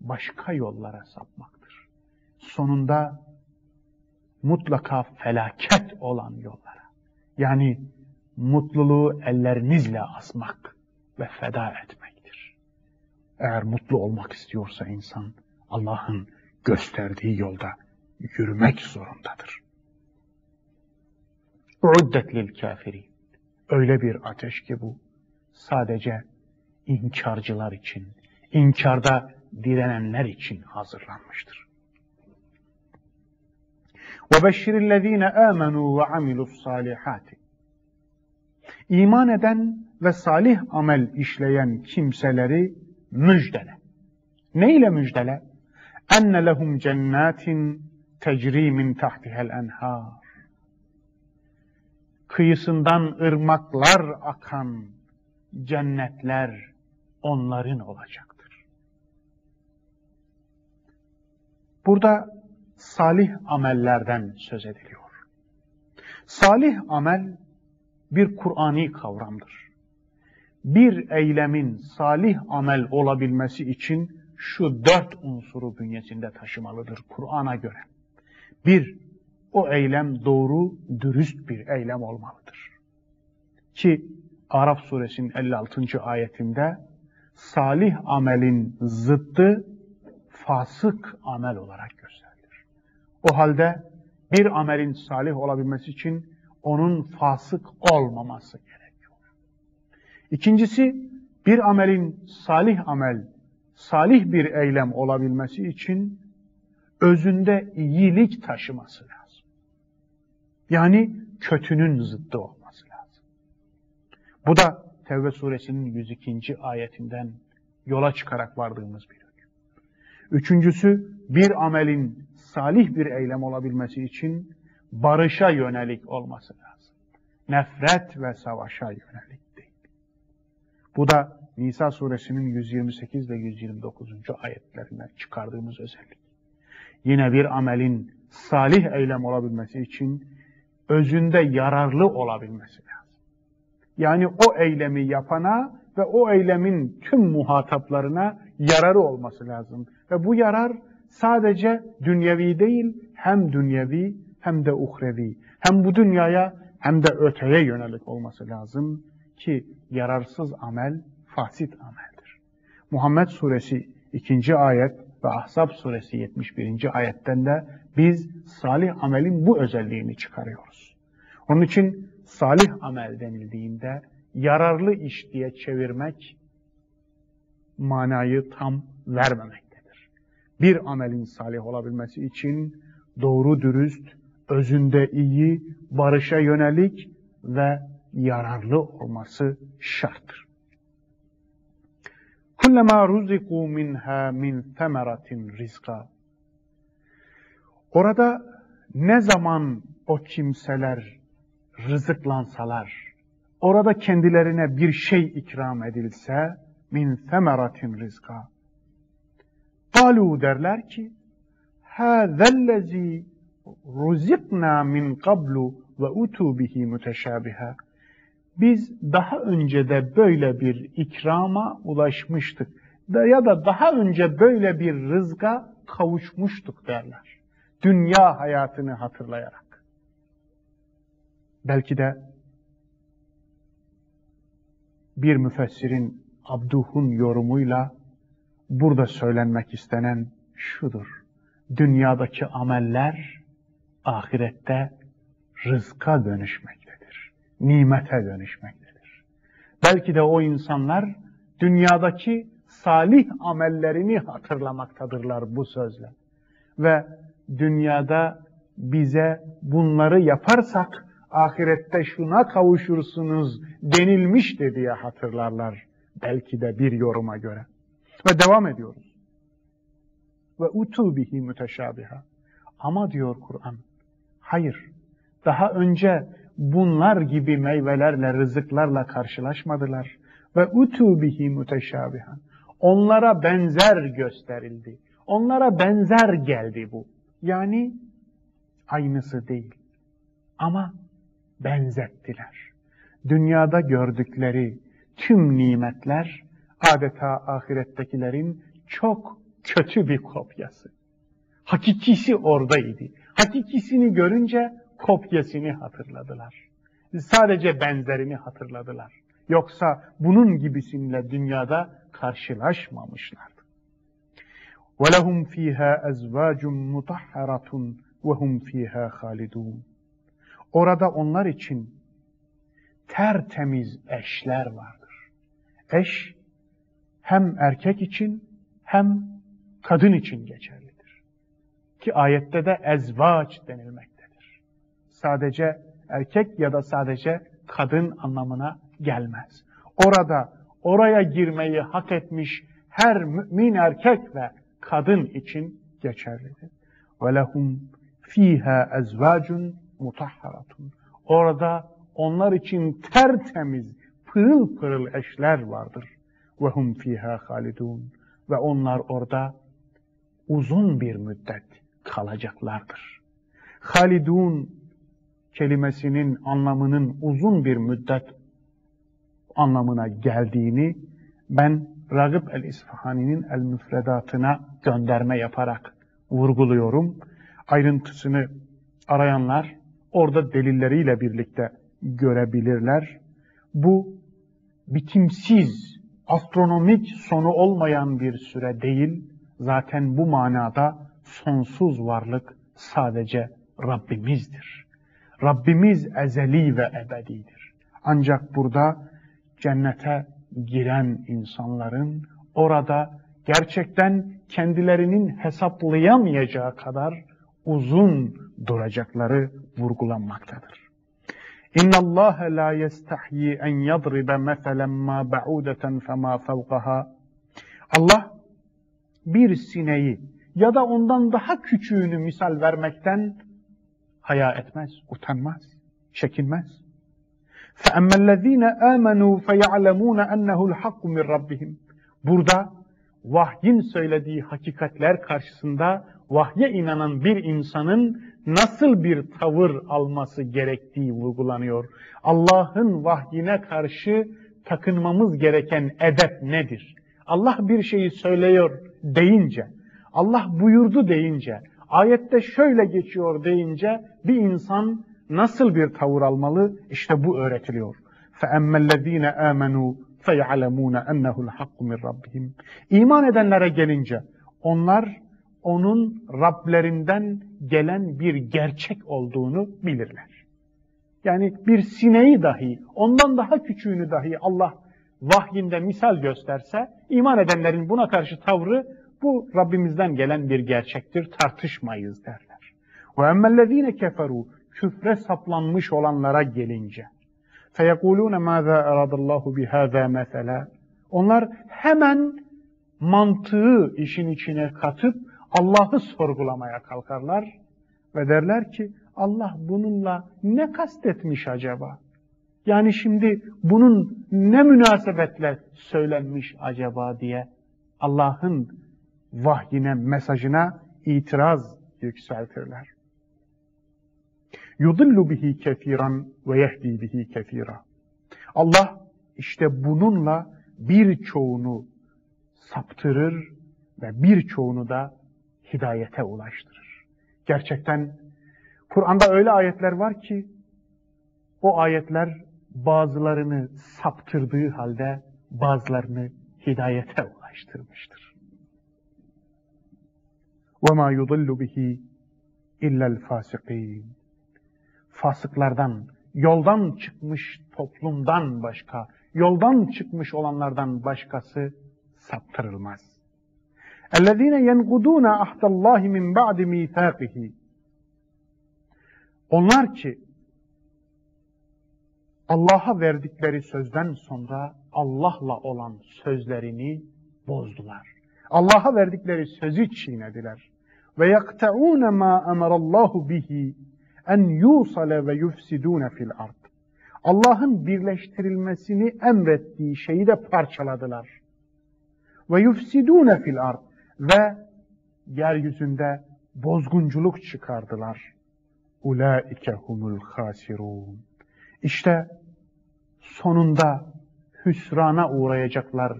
başka yollara sapmaktır. Sonunda mutlaka felaket olan yollara, yani mutluluğu ellerinizle asmak ve feda etmektir. Eğer mutlu olmak istiyorsa insan, Allah'ın gösterdiği yolda yürümek zorundadır. Uddet lil kafiri. Öyle bir ateş ki bu sadece inkarcılar için, inkarda direnenler için hazırlanmıştır. وَبَشِّرِ الَّذ۪ينَ آمَنُوا وَعَمِلُوا الصَّالِحَاتِ İman eden ve salih amel işleyen kimseleri müjdele. Ne ile müjdele? enne lehum cennetin tecri min tahtihel enhar. Kıyısından ırmaklar akan cennetler onların olacaktır. Burada salih amellerden söz ediliyor. Salih amel bir Kur'ani kavramdır. Bir eylemin salih amel olabilmesi için şu dört unsuru bünyesinde taşımalıdır Kur'an'a göre. Bir, o eylem doğru, dürüst bir eylem olmalıdır. Ki Araf suresinin 56. ayetinde salih amelin zıttı fasık amel olarak. O halde bir amelin salih olabilmesi için onun fasık olmaması gerekiyor. İkincisi bir amelin salih amel salih bir eylem olabilmesi için özünde iyilik taşıması lazım. Yani kötünün zıttı olması lazım. Bu da Tevbe suresinin 102. ayetinden yola çıkarak vardığımız bir hüküm. Üçüncüsü bir amelin salih bir eylem olabilmesi için barışa yönelik olması lazım. Nefret ve savaşa yönelik değil. Bu da Nisa suresinin 128 ve 129. ayetlerinden çıkardığımız özellik. Yine bir amelin salih eylem olabilmesi için özünde yararlı olabilmesi lazım. Yani o eylemi yapana ve o eylemin tüm muhataplarına yararı olması lazım. Ve bu yarar sadece dünyevi değil, hem dünyevi hem de uhrevi. Hem bu dünyaya hem de öteye yönelik olması lazım ki yararsız amel fasit ameldir. Muhammed suresi 2. ayet ve Ahzab suresi 71. ayetten de biz salih amelin bu özelliğini çıkarıyoruz. Onun için salih amel denildiğinde yararlı iş diye çevirmek manayı tam vermemektedir. Bir amelin salih olabilmesi için doğru dürüst, özünde iyi, barışa yönelik ve yararlı olması şarttır. Kullama ruziku minha min temeratin rizqa. Orada ne zaman o kimseler rızıklansalar, orada kendilerine bir şey ikram edilse, min semeratin rizka. Kalu derler ki, hâzellezî ruzikna min qablu ve utu bihi müteşabiha. Biz daha önce de böyle bir ikrama ulaşmıştık. Ya da daha önce böyle bir rızka kavuşmuştuk derler. Dünya hayatını hatırlayarak. Belki de bir müfessirin Abduh'un yorumuyla burada söylenmek istenen şudur. Dünyadaki ameller ahirette rızka dönüşmektedir. Nimete dönüşmektedir. Belki de o insanlar dünyadaki salih amellerini hatırlamaktadırlar bu sözle. Ve dünyada bize bunları yaparsak ahirette şuna kavuşursunuz denilmişti diye hatırlarlar. Belki de bir yoruma göre. Ve devam ediyoruz. Ve utu bihi müteşabiha. Ama diyor Kur'an, hayır, daha önce bunlar gibi meyvelerle, rızıklarla karşılaşmadılar. Ve utu bihi müteşabihan. Onlara benzer gösterildi. Onlara benzer geldi bu. Yani aynısı değil. Ama benzettiler. Dünyada gördükleri tüm nimetler adeta ahirettekilerin çok kötü bir kopyası. Hakikisi oradaydı. Hakikisini görünce kopyasını hatırladılar. Sadece benzerini hatırladılar. Yoksa bunun gibisiyle dünyada karşılaşmamışlardı. وَلَهُمْ ف۪يهَا اَزْوَاجٌ مُطَحَّرَةٌ وَهُمْ ف۪يهَا خَالِدُونَ Orada onlar için tertemiz eşler vardır. Eş hem erkek için hem kadın için geçerlidir. Ki ayette de ezvaç denilmektedir. Sadece erkek ya da sadece kadın anlamına gelmez. Orada oraya girmeyi hak etmiş her mümin erkek ve kadın için geçerlidir. Ve lehum fiha ezvacun mutahharatun. Orada onlar için tertemiz, pırıl pırıl eşler vardır. Ve hum fiha halidun. Ve onlar orada uzun bir müddet kalacaklardır. Halidun kelimesinin anlamının uzun bir müddet anlamına geldiğini ben Ragıp el-İsfahani'nin el-müfredatına gönderme yaparak vurguluyorum. Ayrıntısını arayanlar orada delilleriyle birlikte görebilirler. Bu bitimsiz, astronomik sonu olmayan bir süre değil, zaten bu manada sonsuz varlık sadece Rabbimizdir. Rabbimiz ezeli ve ebedidir. Ancak burada cennete giren insanların orada gerçekten kendilerinin hesaplayamayacağı kadar uzun duracakları vurgulanmaktadır. İnna Allah la yestahyi en yadribe meselen ma ba'udeten fema fevkaha. Allah bir sineği ya da ondan daha küçüğünü misal vermekten haya etmez, utanmaz, çekinmez. فَأَمَّا الَّذ۪ينَ آمَنُوا فَيَعْلَمُونَ اَنَّهُ الْحَقُّ مِنْ رَبِّهِمْ Burada vahyin söylediği hakikatler karşısında vahye inanan bir insanın nasıl bir tavır alması gerektiği vurgulanıyor. Allah'ın vahyine karşı takınmamız gereken edep nedir? Allah bir şeyi söylüyor deyince, Allah buyurdu deyince, ayette şöyle geçiyor deyince bir insan nasıl bir tavır almalı? İşte bu öğretiliyor. فَاَمَّا الَّذ۪ينَ آمَنُوا فَيَعْلَمُونَ اَنَّهُ الْحَقُّ مِنْ رَبِّهِمْ İman edenlere gelince onlar onun Rablerinden gelen bir gerçek olduğunu bilirler. Yani bir sineği dahi, ondan daha küçüğünü dahi Allah vahyinde misal gösterse, iman edenlerin buna karşı tavrı bu Rabbimizden gelen bir gerçektir, tartışmayız derler. وَاَمَّا الَّذ۪ينَ كَفَرُوا Küfre saplanmış olanlara gelince, فَيَقُولُونَ مَاذَا اَرَادَ اللّٰهُ بِهَذَا مَثَلًا Onlar hemen mantığı işin içine katıp Allah'ı sorgulamaya kalkarlar Ve derler ki Allah bununla ne kastetmiş acaba? Yani şimdi bunun ne münasebetle söylenmiş acaba diye Allah'ın vahyine, mesajına itiraz yükseltirler. Yudillu bihi kefiran ve yehdi bihi kefira. Allah işte bununla birçoğunu saptırır ve birçoğunu da hidayete ulaştırır. Gerçekten Kur'an'da öyle ayetler var ki o ayetler bazılarını saptırdığı halde bazılarını hidayete ulaştırmıştır. وَمَا يُضِلُّ بِهِ اِلَّا الْفَاسِقِينَ Fasıklardan, yoldan çıkmış toplumdan başka, yoldan çıkmış olanlardan başkası saptırılmaz. اَلَّذ۪ينَ يَنْقُدُونَ اَحْدَ اللّٰهِ مِنْ بَعْدِ مِيثَاقِهِ Onlar ki Allah'a verdikleri sözden sonra Allah'la olan sözlerini bozdular. Allah'a verdikleri sözü çiğnediler. Ve yaktaun ma emarallahu bihi en yusale ve yufsidun fil ard. Allah'ın birleştirilmesini emrettiği şeyi de parçaladılar. Ve yufsidun fil ard ve yeryüzünde bozgunculuk çıkardılar. Ulaike humul hasirun. İşte sonunda hüsrana uğrayacaklar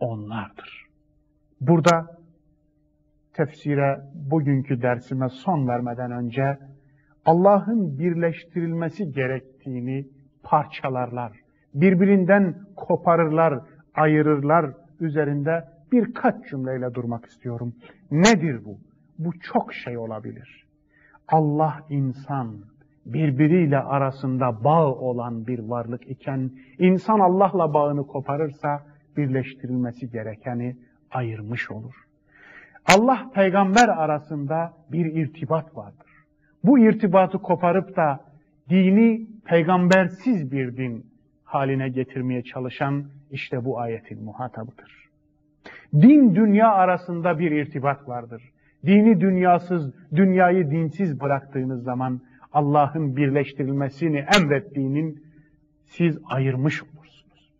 onlardır. Burada tefsire bugünkü dersime son vermeden önce Allah'ın birleştirilmesi gerektiğini parçalarlar. Birbirinden koparırlar, ayırırlar üzerinde birkaç cümleyle durmak istiyorum. Nedir bu? Bu çok şey olabilir. Allah insan, birbiriyle arasında bağ olan bir varlık iken insan Allah'la bağını koparırsa birleştirilmesi gerekeni ayırmış olur. Allah peygamber arasında bir irtibat vardır. Bu irtibatı koparıp da dini peygambersiz bir din haline getirmeye çalışan işte bu ayetin muhatabıdır. Din dünya arasında bir irtibat vardır. Dini dünyasız, dünyayı dinsiz bıraktığınız zaman Allah'ın birleştirilmesini emrettiğinin siz ayırmış olursunuz.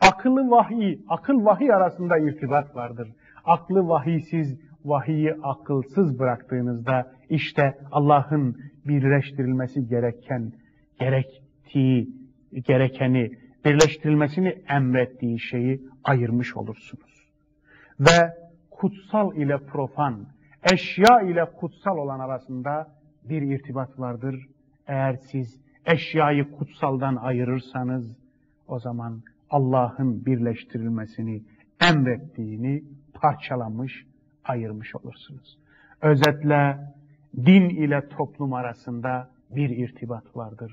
Akıllı vahiy, akıl vahiy arasında irtibat vardır. Aklı vahiysiz, vahiyi akılsız bıraktığınızda işte Allah'ın birleştirilmesi gereken, gerektiği, gerekeni, birleştirilmesini emrettiği şeyi ayırmış olursunuz. Ve kutsal ile profan, eşya ile kutsal olan arasında bir irtibat vardır. Eğer siz eşyayı kutsaldan ayırırsanız o zaman Allah'ın birleştirilmesini emrettiğini parçalamış, ayırmış olursunuz. Özetle din ile toplum arasında bir irtibat vardır.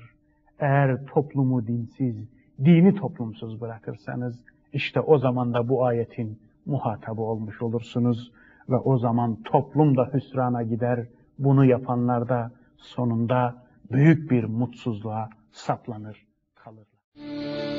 Eğer toplumu dinsiz, dini toplumsuz bırakırsanız işte o zaman da bu ayetin muhatabı olmuş olursunuz ve o zaman toplum da hüsrana gider, bunu yapanlar da sonunda büyük bir mutsuzluğa saplanır kalırlar.